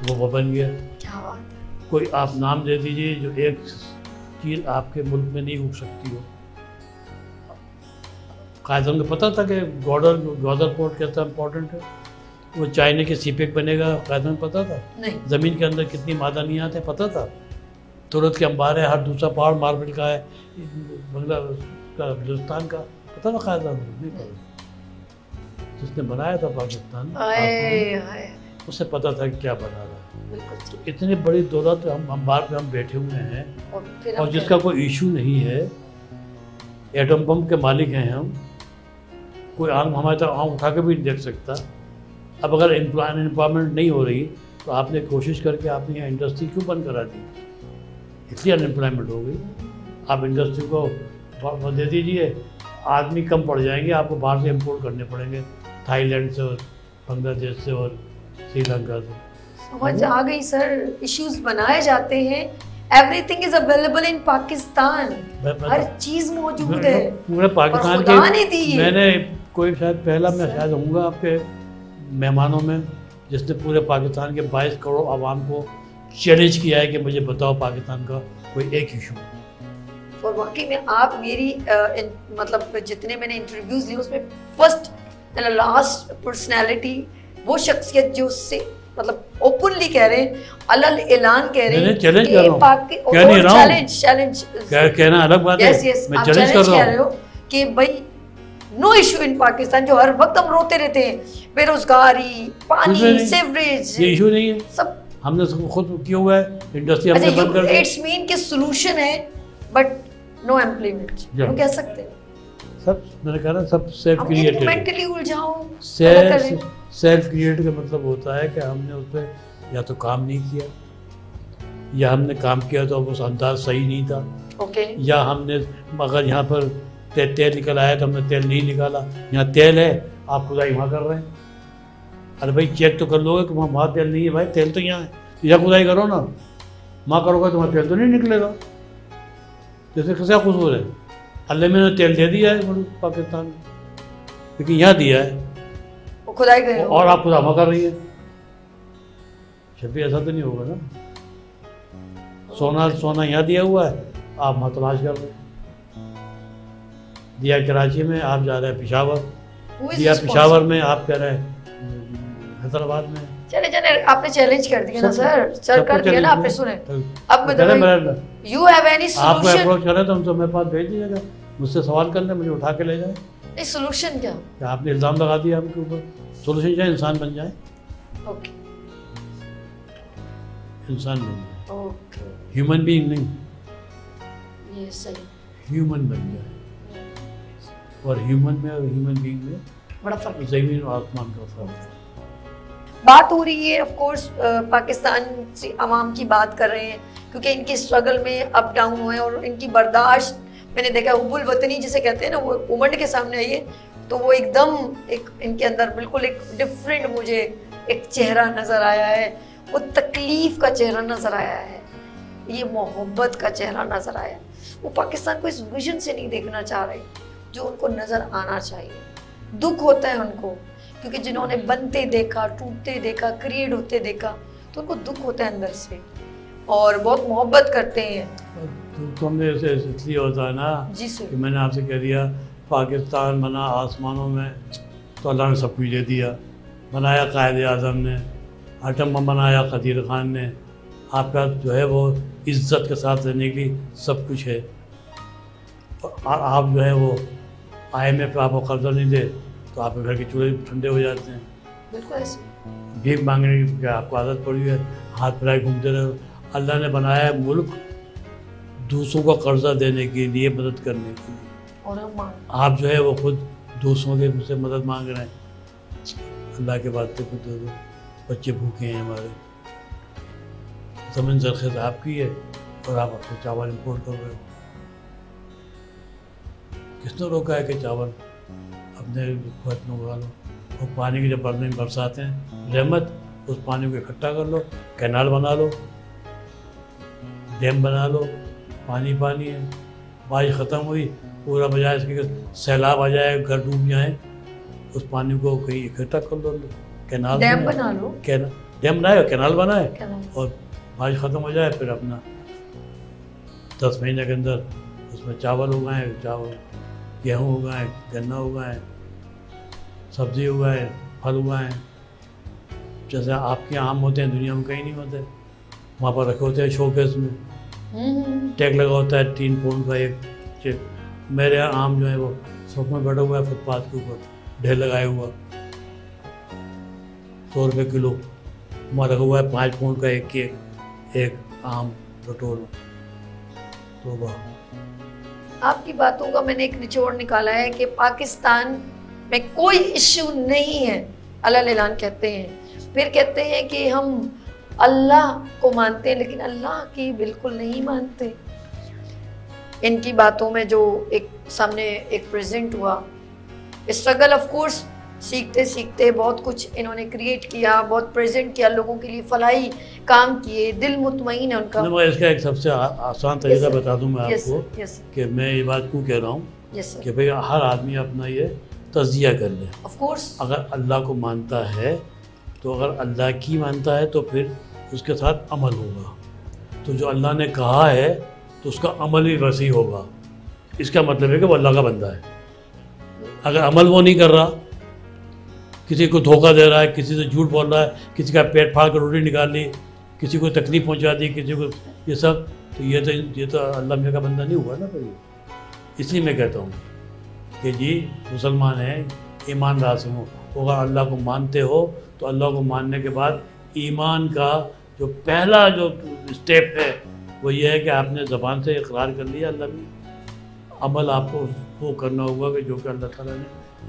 वो वो बन गया। कोई आप नाम दे दीजिए जो एक चीज़ आपके मुल्क में नहीं उग सकती हो। कायदम को पता था कि गॉडर गौदर पोर्ट कैसा इम्पोर्टेंट है? वो चाइना के सीपेक बनेगा कायदम को पता था? नहीं। ज़मीन के अंदर कितनी मादनियात है पता था? तुरंत के अंबार है हर दूसरा पहाड़ मार्बल का है बंगला का हिंदुस्तान का पता था कायदा नहीं पता। जिसने बनाया था पाकिस्तान आए आए उसे पता था कि क्या बना रहा ठीक। इतनी बड़ी दौलत हम अंबार पे हम बैठे हुए हैं और और जिसका कोई इशू नहीं है एटम बम के मालिक हैं हम। कोई आम हमारे तरफ़ आम उठा के भी नहीं देख सकता। अब अगर एम्प्लॉयमेंट नहीं हो रही तो आपने कोशिश करके आपने यहाँ इंडस्ट्री क्यों बंद करा दी? इसलिए अनएम्प्लॉयमेंट हो गई। आप इंडस्ट्री को दे दीजिए। आदमी कम पड़ जाएँगे आपको बाहर से इम्पोर्ट करने पड़ेंगे। थाईलैंड से और बांग्लादेश से और श्रीलंका से। समझ आ गई सर। इश्यूज़ बनाए जाते हैं। Everything is available in Pakistan हर चीज़ मौजूद है। पूरे पाकिस्तान खुदा ने दी के मैंने कोई शायद पहला मैं शायद होऊँगा आपके मेहमानों में जिसने पूरे पाकिस्तान के 22 करोड़ आवाम को चैलेंज किया है कि मुझे बताओ पाकिस्तान का कोई एक इशू और वाकई में आप मेरी अ, इन, मतलब जितने मैंने इंटरव्यूज़ लिए उसमें फ़र्स्ट लास्ट पर्सनालिटी वो शख्सियत जो उससे मतलब ओपनली कह रहे हैं अलल ऐलान कह रहे हैं challenge कर रहा हूँ। कह नहीं रहा हूँ। challenge कह कहना अलग बात है। मैं चैलेंज चैलेंज कर रहा हूँ। कि भाई नो इशू इन पाकिस्तान जो हर वक्त हम रोते रहते हैं बेरोजगारी पानी सेवरेज ये इशू नहीं है। सब। हमने सब खुद किया हुआ है? इंडस्ट्री हमने अच्छा बंद कर दी इट्स मीन के सॉल्यूशन है बट नो एम्प्लॉयमेंट हम कह सकते हैं। सब मैंने कहा ना सब सेल्फ क्रिएटेड मेंटली उलझाओ सेल्फ। सेल्फ क्रिएट का मतलब होता है कि हमने उस पर या तो काम नहीं किया या हमने काम किया तो वो अंदाज सही नहीं था। ओके या हमने अगर यहाँ पर ते, तेल निकल आया तो हमने तेल नहीं निकाला। यहाँ तेल है आप खुदाई वहाँ कर रहे हैं। अरे भाई चेक तो कर लोगे कि वहाँ वहाँ तेल नहीं है भाई तेल तो यहाँ है। या खुदाई करो ना। वहाँ करोगे तो वहाँ तेल तो नहीं निकलेगा। जैसे कैसा कसूर है। अल्लाह मैंने तेल दे दिया है पाकिस्तान में। लेकिन यहाँ दिया है। खुदाई करे। और आप खुदा कर रही है। शबी ऐसा तो नहीं होगा ना। सोना सोना यहाँ दिया हुआ है। आप वहाँ तलाश कर। रहे हैं दिया कराची में आप जा रहे हैं पिशावर। दिया पिशावर में आप कह रहे हैं हैदराबाद में। चले चले आपने चैलेंज कर दिया ना सर सर कर दिया ना आपने सुने। अब मैं कह रहे मेरा you have any solution approach करें तो हम तो मेरे पास भेज दीजिएगा। मुझसे सवाल कर लें मुझे उठा के ले जाए। नहीं सॉल्यूशन क्या आपने इल्ज़ाम लगा दिया हमके ऊपर? सोल्यूशन चाहे इंसान बन जाए। ओके इंसान बन जाए। ओके ह्यूमन बीइंग नहीं। ये सही। ह्यूमन बन जाए। और ह्यूमन में और ह्यूमन बीइंग में बड़ा फ़र्क ज़मीन और आसमान का फ़र्क है। बात हो रही है ऑफ़ कोर्स पाकिस्तान से अवाम की बात कर रहे हैं क्योंकि इनकी स्ट्रगल में अप डाउन हुए और इनकी बर्दाश्त मैंने देखा उबुल वतनी जिसे कहते हैं ना वो उमंड के सामने आई है तो वो एकदम एक इनके अंदर बिल्कुल एक डिफरेंट मुझे एक चेहरा नज़र आया है। वो तकलीफ़ का चेहरा नज़र आया है। ये मोहब्बत का चेहरा नज़र आया वो पाकिस्तान को इस विजन से नहीं देखना चाह रहे जो उनको नज़र आना चाहिए। दुख होता है उनको क्योंकि जिन्होंने बनते देखा टूटते देखा क्रिएट होते देखा तो उनको दुख होता है अंदर से। और बहुत मोहब्बत करते हैं। तो तुमने इसलिए होता ना जी सर मैंने आपसे कह दिया पाकिस्तान बना आसमानों में तो अल्लाह ने सब कुछ दे दिया। बनाया कायद आज़म ने आटम बम बनाया खदीर ख़ान ने। आपका जो है वो इज़्ज़त के साथ रहने की सब कुछ है। और आप जो है वो आई एम एफ़ आपको कर्जा नहीं दे तो आपके घर के चूल्हे ठंडे हो जाते हैं। बिल्कुल। भीख मांगने की क्या आपको आदत पड़ी है? हाथ फैलाए घूमते रहो। अल्लाह ने बनाया है मुल्क दूसरों को कर्जा देने के लिए मदद करने के लिए। आप जो है वो खुद दूसरों के मुझसे मदद मांग रहे हैं। अल्लाह के बाद तो खुद बच्चे भूखे हैं हमारे। ज़मीन जरखेज आपकी है और आप अपने चावल इम्पोर्ट कर रहे हो। किसने रोका है कि चावल? अपने खेत में उगा लो और पानी की जब बरने में बरसाते हैं, रहमत, उस पानी को इकट्ठा कर लो, कैनाल बना लो, डैम बना लो, पानी पानी है, बारिश ख़त्म हुई पूरा बजाय इसके सैलाब आ जाए घर डूब जाए उस पानी को कहीं इकट्ठा कर लो कैनाल डैम। बना लो। कैना डैम बनाए कैनाल बनाए और बारिश ख़त्म हो जाए फिर अपना दस महीने के अंदर उसमें चावल उगाएँ चावल गेहूँ उगाएँ गन्ना उगाएँ सब्ज़ी उगाएँ फल उगाएँ। जैसे आपके आम होते हैं दुनिया में कहीं नहीं होते। वहाँ पर रखे होते हैं शोकेस में। हम्म, टैग लगा होता है तीन पाउंड का एक मेरे यहाँ आम जो है वो शौक में बैठा हुआ है, फुटपाथ के ऊपर ढेर लगाए हुआ। सौ रुपये किलो। वहाँ रखा हुआ है पाँच पाउंड का एक केक, एक आम बटोर तो वाह। आपकी बातों का मैंने एक निचोड़ निकाला है कि पाकिस्तान में कोई इश्यू नहीं है, अल्लाह ऐलान कहते हैं। फिर कहते हैं कि हम अल्लाह को मानते हैं, लेकिन अल्लाह की बिल्कुल नहीं मानते। इनकी बातों में जो एक सामने एक प्रेजेंट हुआ। स्ट्रगल ऑफ़ कोर्स सीखते सीखते बहुत कुछ इन्होंने क्रिएट किया बहुत प्रेजेंट किया लोगों के लिए फलाई काम किए दिल मुतमईन है उनका। मैं इसका एक सबसे आसान तरीका Yes, बता दूँ मैं आपको कि मैं ये बात क्यों कह रहा हूँ कि भाई हर आदमी अपना ये तजिया कर ले। ऑफ़ कोर्स अगर अल्लाह को मानता है तो अगर अल्लाह की मानता है तो फिर उसके साथ अमल होगा। तो जो अल्लाह ने कहा है तो उसका अमल भी वैसे होगा। इसका मतलब है कि वो अल्लाह का बंदा है। अगर अमल वो नहीं कर रहा, किसी को धोखा दे रहा है, किसी से झूठ बोल रहा है, किसी का पेट फाड़ कर रोटी निकाल ली, किसी को तकलीफ़ पहुँचा दी, किसी को ये सब तो ये तो ये तो अल्लाह का बंदा नहीं हुआ ना भाई। इसलिए मैं कहता हूँ कि जी, मुसलमान हैं ईमान रासिम हो। अगर अल्लाह को मानते हो तो अल्लाह को मानने के बाद ईमान का जो पहला जो स्टेप है वो ये है कि आपने ज़बान से इकरार कर लिया अल्लाह में अमल आपको वो करना होगा कि जो कि अल्लाह ताला ने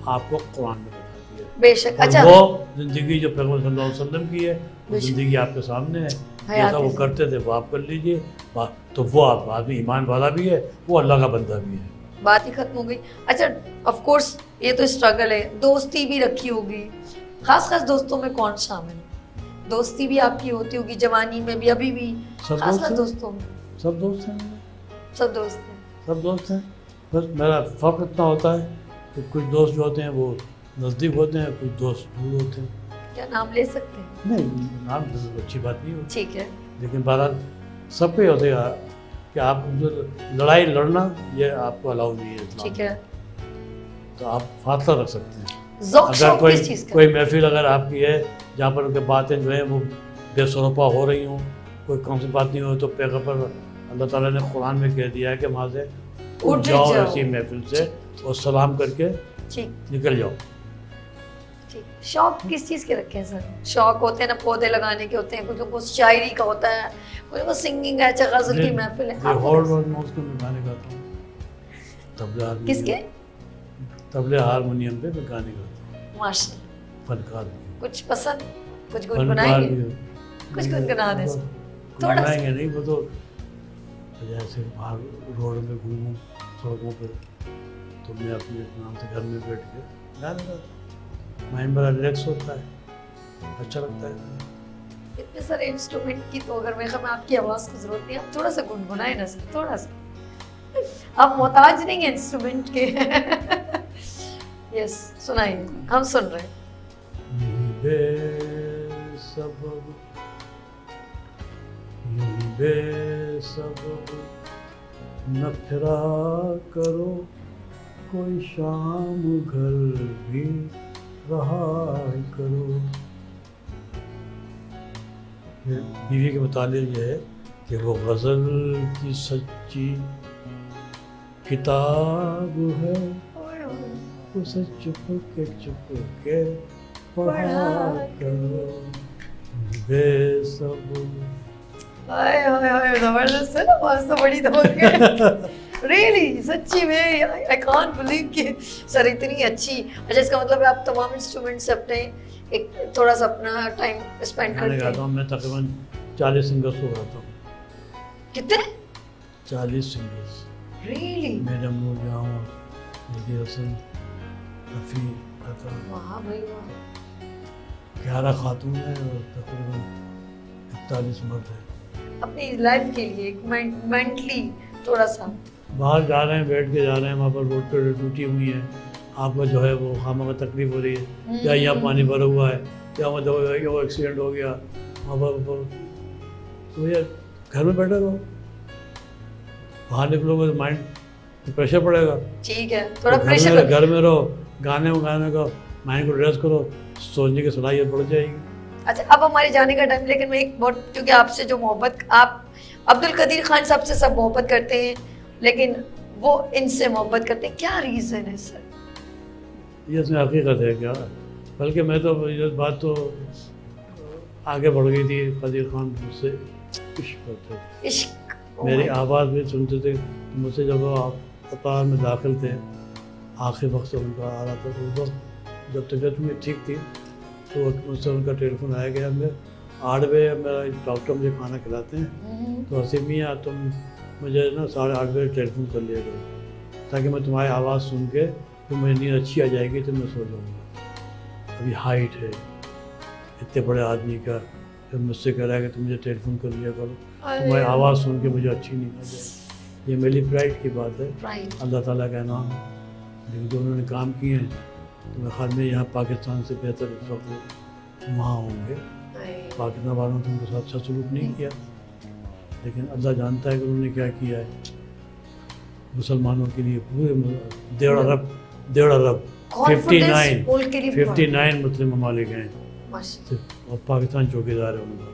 आपको कुरान में बता दिया। बेशक। अच्छा। वो ज़िंदगी जो पैगंबर सल्लल्लाहु अलैहि वसल्लम की है ज़िंदगी आपके सामने है। जैसा वो करते थे वो आप कर लीजिए। तो वो आप आदमी ईमान वाला भी है वो अल्लाह का बंदा भी है। बात ही खत्म हो गई। अच्छा ऑफ़ कोर्स ये तो स्ट्रगल है। दोस्ती भी रखी होगी। खास खास दोस्तों में कौन शामिल? है दोस्ती भी आपकी होती होगी जवानी में भी अभी भी। सब दोस्त हैं? दोस्तों सब दोस्त हैं? सब दोस्त हैं। सब दोस्त हैं? बस मेरा फ़र्क इतना होता है कि कुछ दोस्त जो होते हैं वो नज़दीक होते हैं कुछ दोस्त दूर होते हैं। क्या नाम ले सकते हैं? नहीं नाम तो अच्छी बात नहीं होती। ठीक है। लेकिन बहरहाल सबको ये होता है। कि आप लड़ाई लड़ना ये आपको अलाउ नहीं है ठीक है। तो आप फासला रख सकते हैं। अगर कोई कोई महफिल अगर आपकी है जहाँ पर उनके बातें जो है वो बेसरोपा हो रही हों कोई कौन सी बात नहीं हो तो पैगंबर अल्लाह ताला ने कुरान में कह दिया है कि वहाँ से उठ जाओ। ऐसी महफिल से और सलाम करके निकल जाओ। शौक किस चीज़ के रखे हैं सर? शौक होते हैं ना पौधे लगाने के होते हैं कुछ को शायरी का होता है कुछ को सिंगिंग है अच्छा गज़ल की महफिल है? रोड में उसको गाने गाता हूँ। तबले किसके? तबले हारमोनियम पे मैं गाने गाता हूँ। माशा फनकार। कुछ पसंद कुछ गुनगुनाएँगे। कुछ गुनगुना दे थोड़ा नहीं वो तो जैसे बाहर रोड में घूमूं सड़कों पे तो मैं अपने नाम से घर में बैठ के गाने गाता हूँ। माइंड बड़ा रिलैक्स होता है अच्छा लगता है। इतने सारे इंस्ट्रूमेंट की तो अगर मैं मैं आपकी आवाज़ की ज़रूरत नहीं है आप थोड़ा सा गुनगुनाए ना सर थोड़ा सा। आप मोहताज नहीं है इंस्ट्रूमेंट के। यस सुनाइए हम सुन रहे हैं। बेसबब यूँ बेसबब न फिरा करो कोई शाम घर भी रहा करो। बीवी के मुतालिक ये है कि वो गज़ल की सच्ची किताब है। उसे चुप के चुप के पढ़ा करो बेसब हाय हाय हाय ज़बरदस्त है ना आवाज़ तो बड़ी दबंग रियली सच्ची में आई कांट बिलीव कि सर इतनी अच्छी। अच्छा इसका मतलब आप तमाम इंस्ट्रूमेंट्स अपने एक थोड़ा सा अपना टाइम स्पेंड करते गाता हैं मैं तकरीबन चालीस सिंगर्स को गाता हूँ कितने? चालीस सिंगर्स रियली मैडम नूर जहाँ मेहदी हसन रफ़ी वाह भाई वाह। ग्यारह खातून हैं और तकरीबन इकतालीस मर्द हैं। अपनी लाइफ के लिए एक मेंटली थोड़ा सा। बाहर जा रहे हैं बैठ के जा रहे हैं वहाँ पर रोड पे टूटी हुई है। आपको जो है वो खामा का तकलीफ़ हो रही है। या यहाँ पानी भरा हुआ है या मतलब वो एक्सीडेंट हो गया वहाँ पर पर- तो यार घर में बैठे रहो। बाहर निकलोगे तो माइंड प्रेशर पड़ेगा। ठीक है तो थोड़ा घर प्रेशर में घर में रहो। गाने गाने का माइंड को रिलैक्स करो। सोचने की सलाहियत बढ़ जाएगी। अच्छा अब हमारे जाने का टाइम लेकिन मैं एक बहुत क्योंकि आपसे जो मोहब्बत आप अब्दुल कदीर खान साहब से सब मोहब्बत करते हैं लेकिन वो इनसे मोहब्बत करते हैं। क्या रीज़न है सर ये इसमें हकीकत है क्या? बल्कि मैं तो ये बात तो आगे बढ़ गई थी कदीर खान मुझसे। इश्क करते थे। इश्क? Oh मेरी आवाज़ भी सुनते थे। मुझसे जब वो अस्पताल में दाखिल थे आखिरी वक्त उनका आ रहा था तो उस वक्त जब तबीयत मेरी ठीक थी तो मुझसे उनका टेलीफोन आया गया मैं आठ बजे मेरा डॉक्टर मुझे खाना खिलाते हैं. हम्म, तो हसीम मियाँ तुम मुझे ना साढ़े आठ बजे टेलीफोन कर लिया करो ताकि मैं तुम्हारी आवाज़ सुन के फिर मुझे नींद अच्छी आ जाएगी तो मैं सो जाऊँगा। अभी हाइट है इतने बड़े आदमी का फिर मुझसे कह रहा है कि तुम मुझे टेलीफोन कर लिया करो तुम्हारी आवाज़ सुन के मुझे अच्छी नींद आ जाएगी। ये मेरी प्राइड की बात है। अल्लाह ताला का नाम है। लेकिन जो उन्होंने काम किए हैं तो मैं ख्याल में यहाँ पाकिस्तान से बेहतर इस वक्त वहाँ होंगे। पाकिस्तान वालों ने उनके साथ अच्छा सलूक नहीं किया। लेकिन अल्लाह जानता है कि उन्होंने क्या किया है। मुसलमानों के लिए पूरे डेढ़ अरब डेढ़ अरब फिफ्टी नाइन फिफ्टी नाइन मुस्लिम ममालिक हैं। और पाकिस्तान चौकीदार है उनका।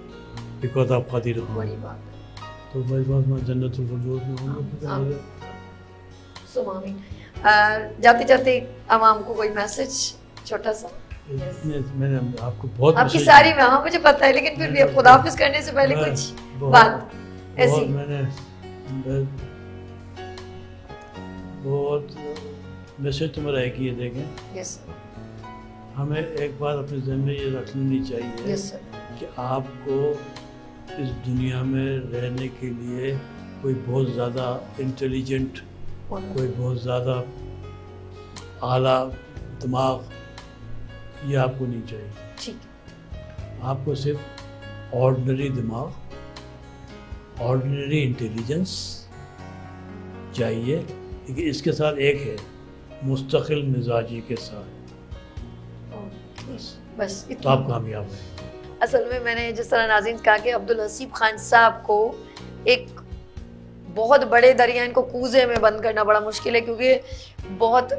बिकॉज़ ऑफ़ खातिर तो मेरे पास मैं जन्नत में होंगे जाते जाते आवाम को कोई मैसेज छोटा सा मैंने आपको बहुत आपकी सारी हाँ मुझे पता है लेकिन फिर भी खुदाफिज करने से पहले कुछ बात ऐसी। मैंने बहुत मैसेज तो मेरा एक ही है देखें यस हमें एक बात अपने जहन में ये रख लेनी चाहिए यस कि आपको इस दुनिया में रहने के लिए कोई बहुत ज़्यादा इंटेलिजेंट कोई बहुत ज़्यादा आला दिमाग ये आपको नहीं चाहिए। ठीक आपको सिर्फ़ ऑर्डनरी दिमाग ऑर्डनरी इंटेलिजेंस चाहिए। लेकिन इसके साथ एक है मुस्तकिल मिजाजी के साथ। बस। तो आप कामयाब हैं। असल में मैंने जिस तरह नाजिन कहा कि अब्दुल हसीब खान साहब को एक बहुत बड़े दरिया इनको कूजे में बंद करना बड़ा मुश्किल है, क्योंकि बहुत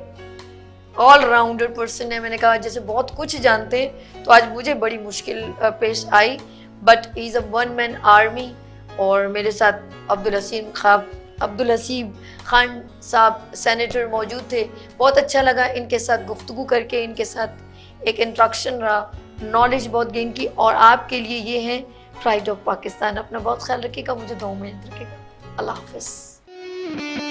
ऑल राउंडर पर्सन है। मैंने कहा, जैसे बहुत कुछ जानते हैं तो आज मुझे बड़ी मुश्किल पेश आई। But is a one man army और मेरे साथ अब्दुल हसीम खाब, अब्दुल हसीब खान साहब सेनेटर मौजूद थे। बहुत अच्छा लगा इनके साथ गुफ्तु करके, इनके साथ एक इंट्रक्शन रहा। नॉलेज बहुत गेन की और आपके लिए ये है प्राइड ऑफ़ पाकिस्तान अपना बहुत ख्याल रखिएगा, मुझे दो में रखिएगा। अल्लाह हाफिज़